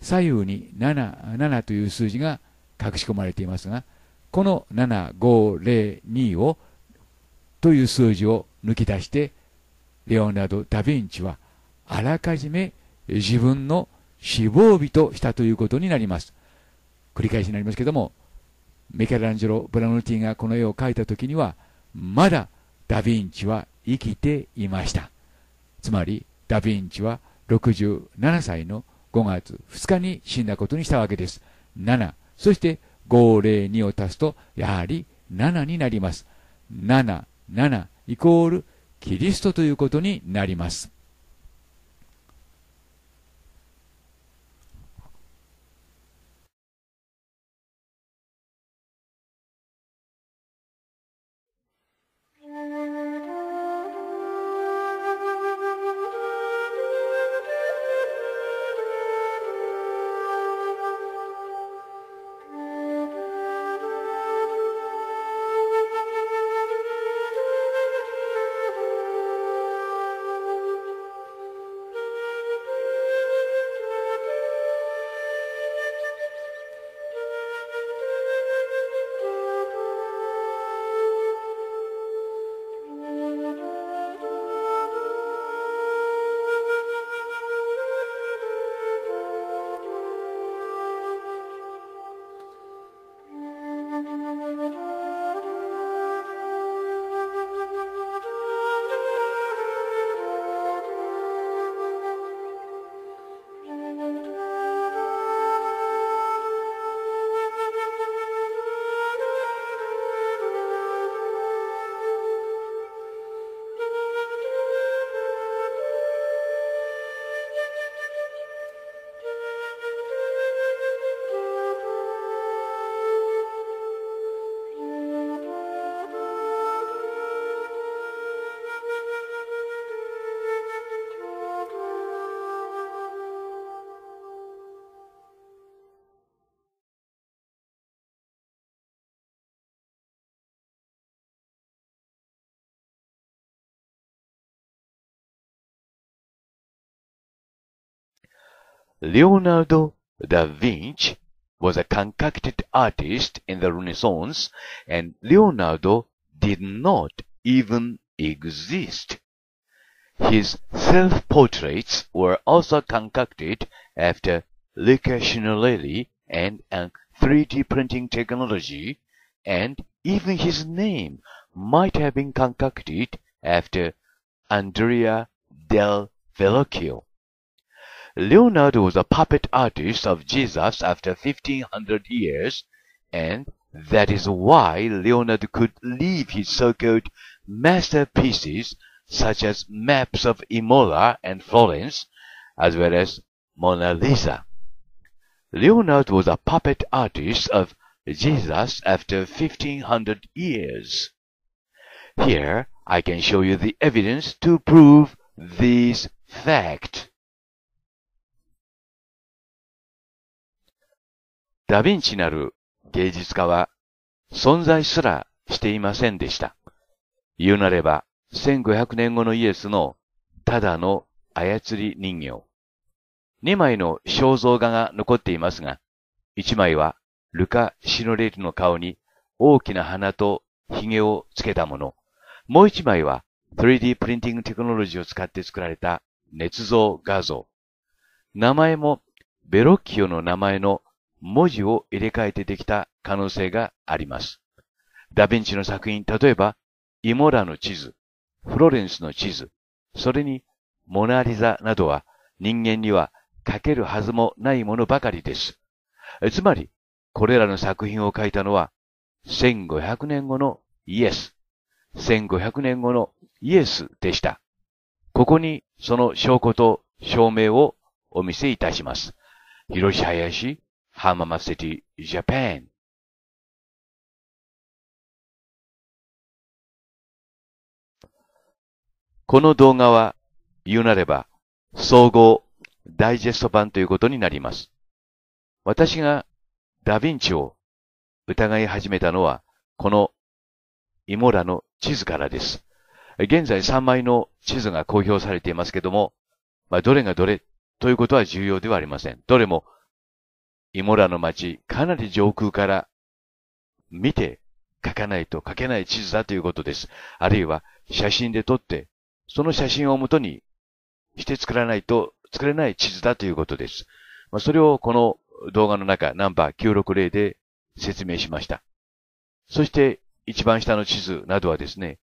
左右に7、7という数字が隠し込まれていますが、この7、5、0、2をという数字を抜き出して、レオナルド・ダ・ヴィンチはあらかじめ自分の死亡日としたということになります。繰り返しになりますけども、ミケランジェロ・ブラノルティがこの絵を描いた時には、まだダ・ヴィンチは生きていました。つまり、ダ・ヴィンチは67歳の5月2日に死んだことにしたわけです。7、そして502を足すと、やはり7になります。7、7イコールキリストということになります。Leonardo da Vinci was a concocted artist in the Renaissance, and Leonardo did not even exist. His self-portraits were also concocted after Luca and an 3D printing technology, and even his name might have been concocted after Andrea del Verrocchio. Leonardo was a puppet artist of Jesus after 1500 years, and that is why Leonardo could leave his so-called masterpieces such as maps of Imola and Florence, as well as Mona Lisa. Leonardo was a puppet artist of Jesus after 1500 years. Here, I can show you the evidence to prove this fact. ダヴィンチなる芸術家は存在すらしていませんでした。言うなれば、1500年後のイエスのただの操り人形。2枚の肖像画が残っていますが、1枚はルカ・シノレリの顔に大きな鼻と髭をつけたもの。もう1枚は 3D プリンティングテクノロジーを使って作られた捏造画像。名前もベロッキオの名前の文字を入れ替えてできた可能性があります。ダヴィンチの作品、例えば、イモラの地図、フロレンスの地図、それにモナリザなどは人間には書けるはずもないものばかりです。つまり、これらの作品を書いたのは、1500年後のイエス、1500年後のイエスでした。ここにその証拠と証明をお見せいたします。広し林、浜松シティ、ジャパン。この動画は、言うなれば、総合ダイジェスト版ということになります。私がダヴィンチを疑い始めたのは、このイモラの地図からです。現在3枚の地図が公表されていますけども、まあ、どれがどれということは重要ではありません。どれも、イモラの街、かなり上空から見て書かないと書けない地図だということです。あるいは写真で撮って、その写真をもとにして作らないと作れない地図だということです。まあ、それをこの動画の中、ナンバー960で説明しました。そして、一番下の地図などはですね、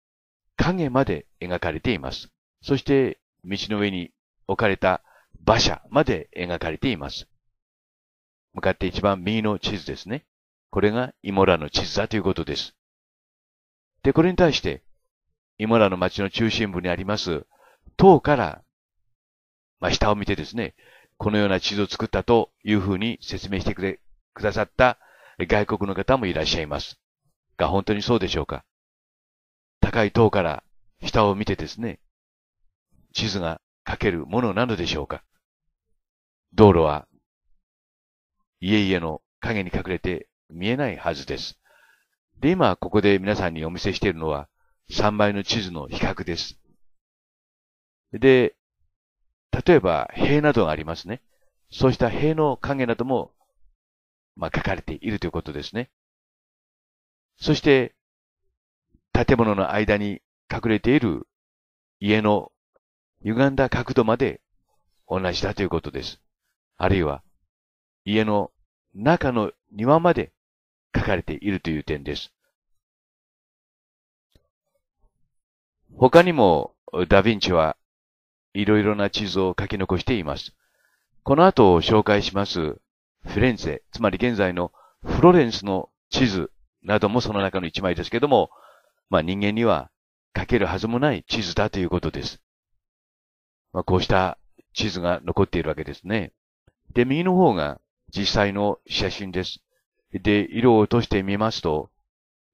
影まで描かれています。そして、道の上に置かれた馬車まで描かれています。向かって一番右の地図ですね。これがイモラの地図だということです。で、これに対して、イモラの町の中心部にあります、塔から、まあ、下を見てですね、このような地図を作ったというふうに説明してくれ、くださった外国の方もいらっしゃいます。が、本当にそうでしょうか高い塔から下を見てですね、地図が書けるものなのでしょうか道路は家々の影に隠れて見えないはずです。で、今ここで皆さんにお見せしているのは3枚の地図の比較です。で、例えば塀などがありますね。そうした塀の影なども、まあ、書かれているということですね。そして、建物の間に隠れている家の歪んだ角度まで同じだということです。あるいは、家の中の庭まで書かれているという点です。他にも、ダヴィンチはいろいろな地図を書き残しています。この後紹介しますフィレンツェ、つまり現在のフロレンスの地図などもその中の一枚ですけども、まあ人間には書けるはずもない地図だということです。まあこうした地図が残っているわけですね。で、右の方が実際の写真です。で、色を落としてみますと、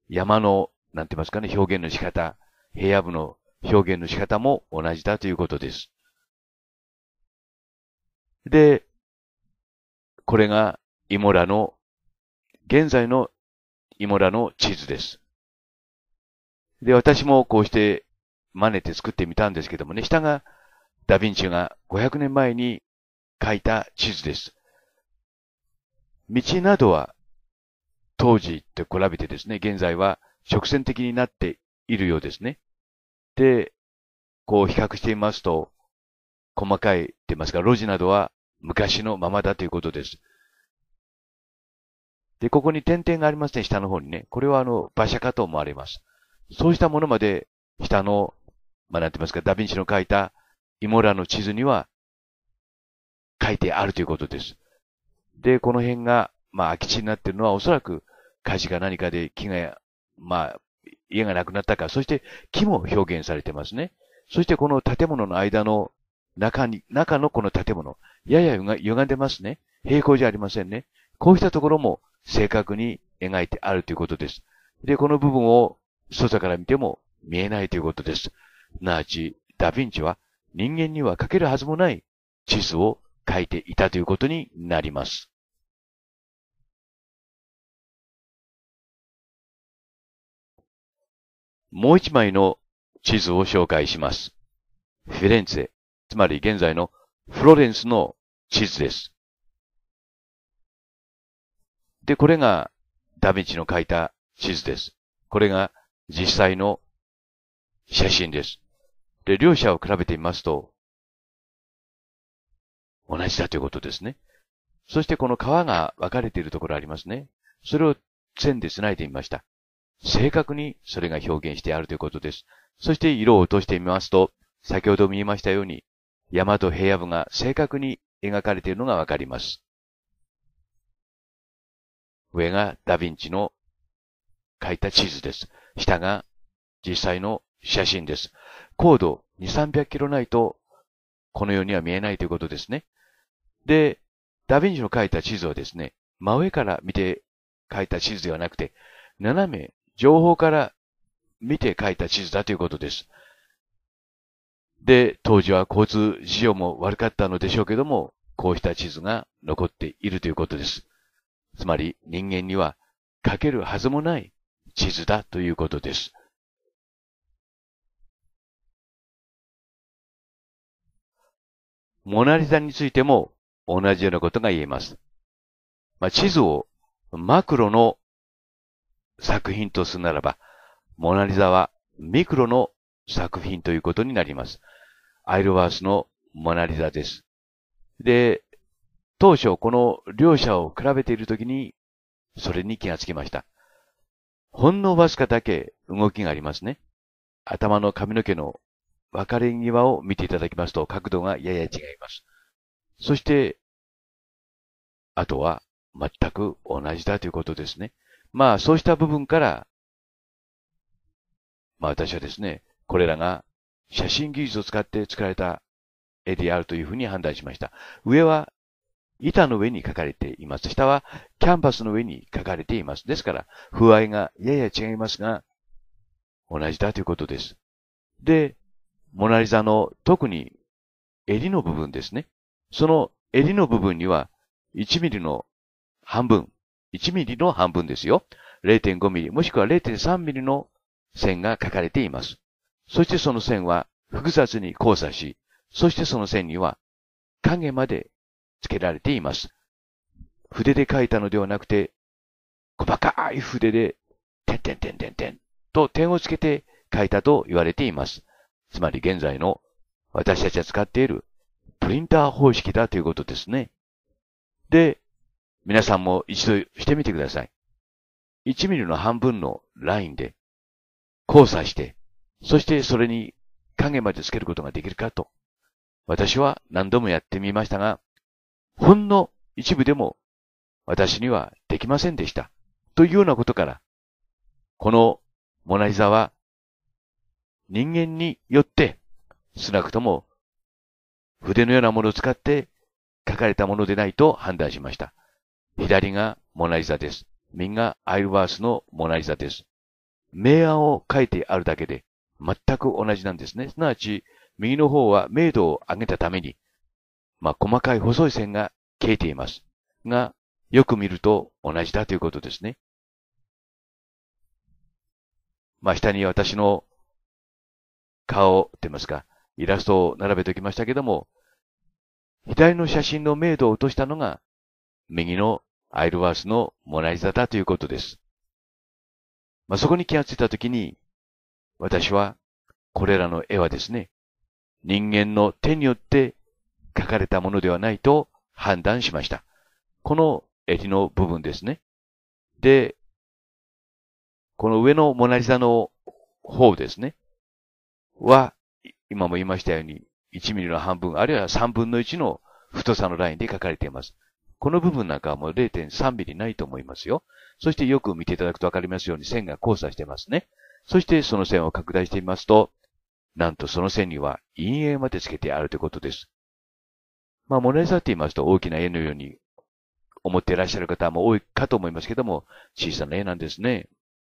山の、なんて言いますかね、表現の仕方、平野部の表現の仕方も同じだということです。で、これがイモラの、現在のイモラの地図です。で、私もこうして真似て作ってみたんですけどもね、下がダヴィンチが500年前に描いた地図です。道などは当時と比べてですね、現在は直線的になっているようですね。で、こう比較してみますと、細かいって言いますか、路地などは昔のままだということです。で、ここに点々がありますね、下の方にね。これはあの、馬車かと思われます。そうしたものまで、下の、まあ、なんて言いますか、ダヴィンチの書いたイモラの地図には書いてあるということです。で、この辺が、まあ、空き地になっているのはおそらく火事か何かで木が、まあ、家がなくなったか、そして木も表現されてますね。そしてこの建物の間の中に、中のこの建物、やや歪んでますね。平行じゃありませんね。こうしたところも正確に描いてあるということです。で、この部分を外から見ても見えないということです。なわち、ダヴィンチは人間には描けるはずもない地図を描いていたということになります。もう一枚の地図を紹介します。フィレンツェ、つまり現在のフロレンスの地図です。で、これがダヴィンチの書いた地図です。これが実際の写真です。で、両者を比べてみますと、同じだということですね。そしてこの川が分かれているところありますね。それを線で繋いでみました。正確にそれが表現してあるということです。そして色を落としてみますと、先ほど見えましたように、山と平野部が正確に描かれているのがわかります。上がダヴィンチの描いた地図です。下が実際の写真です。高度2、300キロないと、このようには見えないということですね。で、ダヴィンチの描いた地図はですね、真上から見て描いた地図ではなくて、斜め、情報から見て描いた地図だということです。で、当時は交通事情も悪かったのでしょうけども、こうした地図が残っているということです。つまり人間には書けるはずもない地図だということです。モナリザについても同じようなことが言えます。まあ、地図をマクロの作品とするならば、モナリザはミクロの作品ということになります。アイルワースのモナリザです。で、当初この両者を比べているときに、それに気がつきました。ほんのわずかだけ動きがありますね。頭の髪の毛の分かれ際を見ていただきますと角度がやや違います。そして、あとは全く同じだということですね。まあそうした部分から、まあ私はですね、これらが写真技術を使って作られた絵であるというふうに判断しました。上は板の上に書かれています。下はキャンバスの上に書かれています。ですから、風合いがやや違いますが、同じだということです。で、モナリザの特に襟の部分ですね。その襟の部分には1ミリの半分、1ミリの半分ですよ。0.5ミリ、もしくは0.3ミリの線が書かれています。そしてその線は複雑に交差し、そしてその線には影まで付けられています。筆で書いたのではなくて、細かい筆で、点々点々点と点をつけて書いたと言われています。つまり現在の私たちが使っているプリンター方式だということですね。で、皆さんも一度してみてください。1ミリの半分のラインで交差して、そしてそれに影までつけることができるかと。私は何度もやってみましたが、ほんの一部でも私にはできませんでした。というようなことから、このモナリザは人間によって少なくとも筆のようなものを使って書かれたものでないと判断しました。左がモナリザです。右がアイルワースのモナリザです。明暗を書いてあるだけで全く同じなんですね。すなわち、右の方は明度を上げたために、まあ、細かい細い線が消えています。が、よく見ると同じだということですね。まあ、下に私の顔って言いますか、イラストを並べておきましたけども、左の写真の明度を落としたのが、右のアイルワースのモナリザだということです。まあ、そこに気がついたときに、私は、これらの絵はですね、人間の手によって描かれたものではないと判断しました。この襟の部分ですね。で、この上のモナリザの方ですね。は、今も言いましたように、1ミリの半分、あるいは3分の1の太さのラインで書かれています。この部分なんかはもう0.3ミリないと思いますよ。そしてよく見ていただくとわかりますように線が交差してますね。そしてその線を拡大してみますと、なんとその線には陰影までつけてあるということです。まあ、モナリザって言いますと大きな絵のように思っていらっしゃる方も多いかと思いますけども、小さな絵なんですね。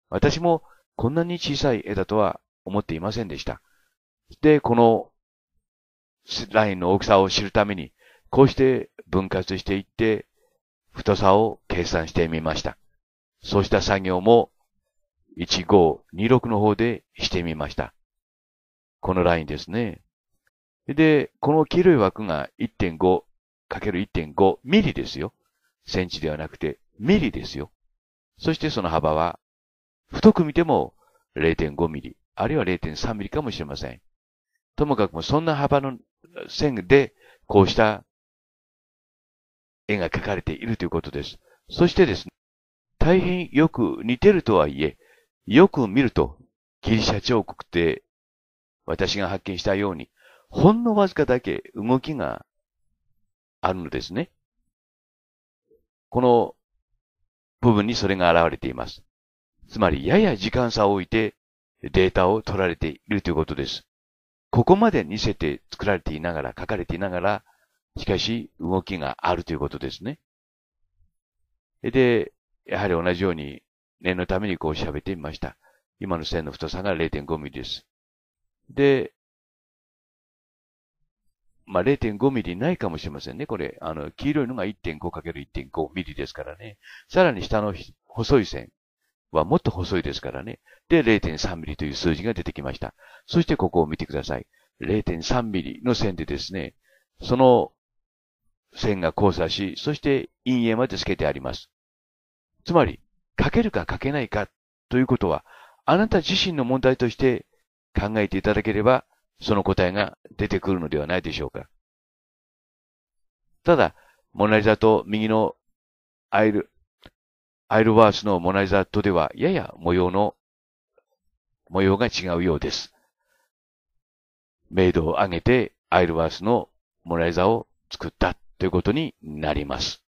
私もこんなに小さい絵だとは思っていませんでした。で、このラインの大きさを知るために、こうして分割していって、太さを計算してみました。そうした作業も1526の方でしてみました。このラインですね。で、この黄色い枠が 1.5×1.5 ミリですよ。センチではなくてミリですよ。そしてその幅は、太く見ても0.5ミリ、あるいは0.3ミリかもしれません。ともかくもそんな幅の線で、こうした絵が描かれているということです。そしてですね、大変よく似てるとはいえ、よく見ると、ギリシャ彫刻って私が発見したように、ほんのわずかだけ動きがあるのですね。この部分にそれが現れています。つまり、やや時間差を置いてデータを取られているということです。ここまで似せて作られていながら、書かれていながら、しかし動きがあるということですね。で、やはり同じように念のためにこう喋ってみました。今の線の太さが0.5ミリです。で、まあ、0.5ミリないかもしれませんね。これ、あの、黄色いのが 1.5×1.5 ミリですからね。さらに下の細い線はもっと細いですからね。で、0.3ミリという数字が出てきました。そしてここを見てください。0.3ミリの線でですね、その線が交差し、そして陰影までつけてあります。つまり、書けるか書けないかということは、あなた自身の問題として考えていただければ、その答えが出てくるのではないでしょうか。ただ、モナリザと右のアイル、アイルワースのモナリザとではやや模様の、模様が違うようです。明度を上げてアイルワースのモナリザを作ったということになります。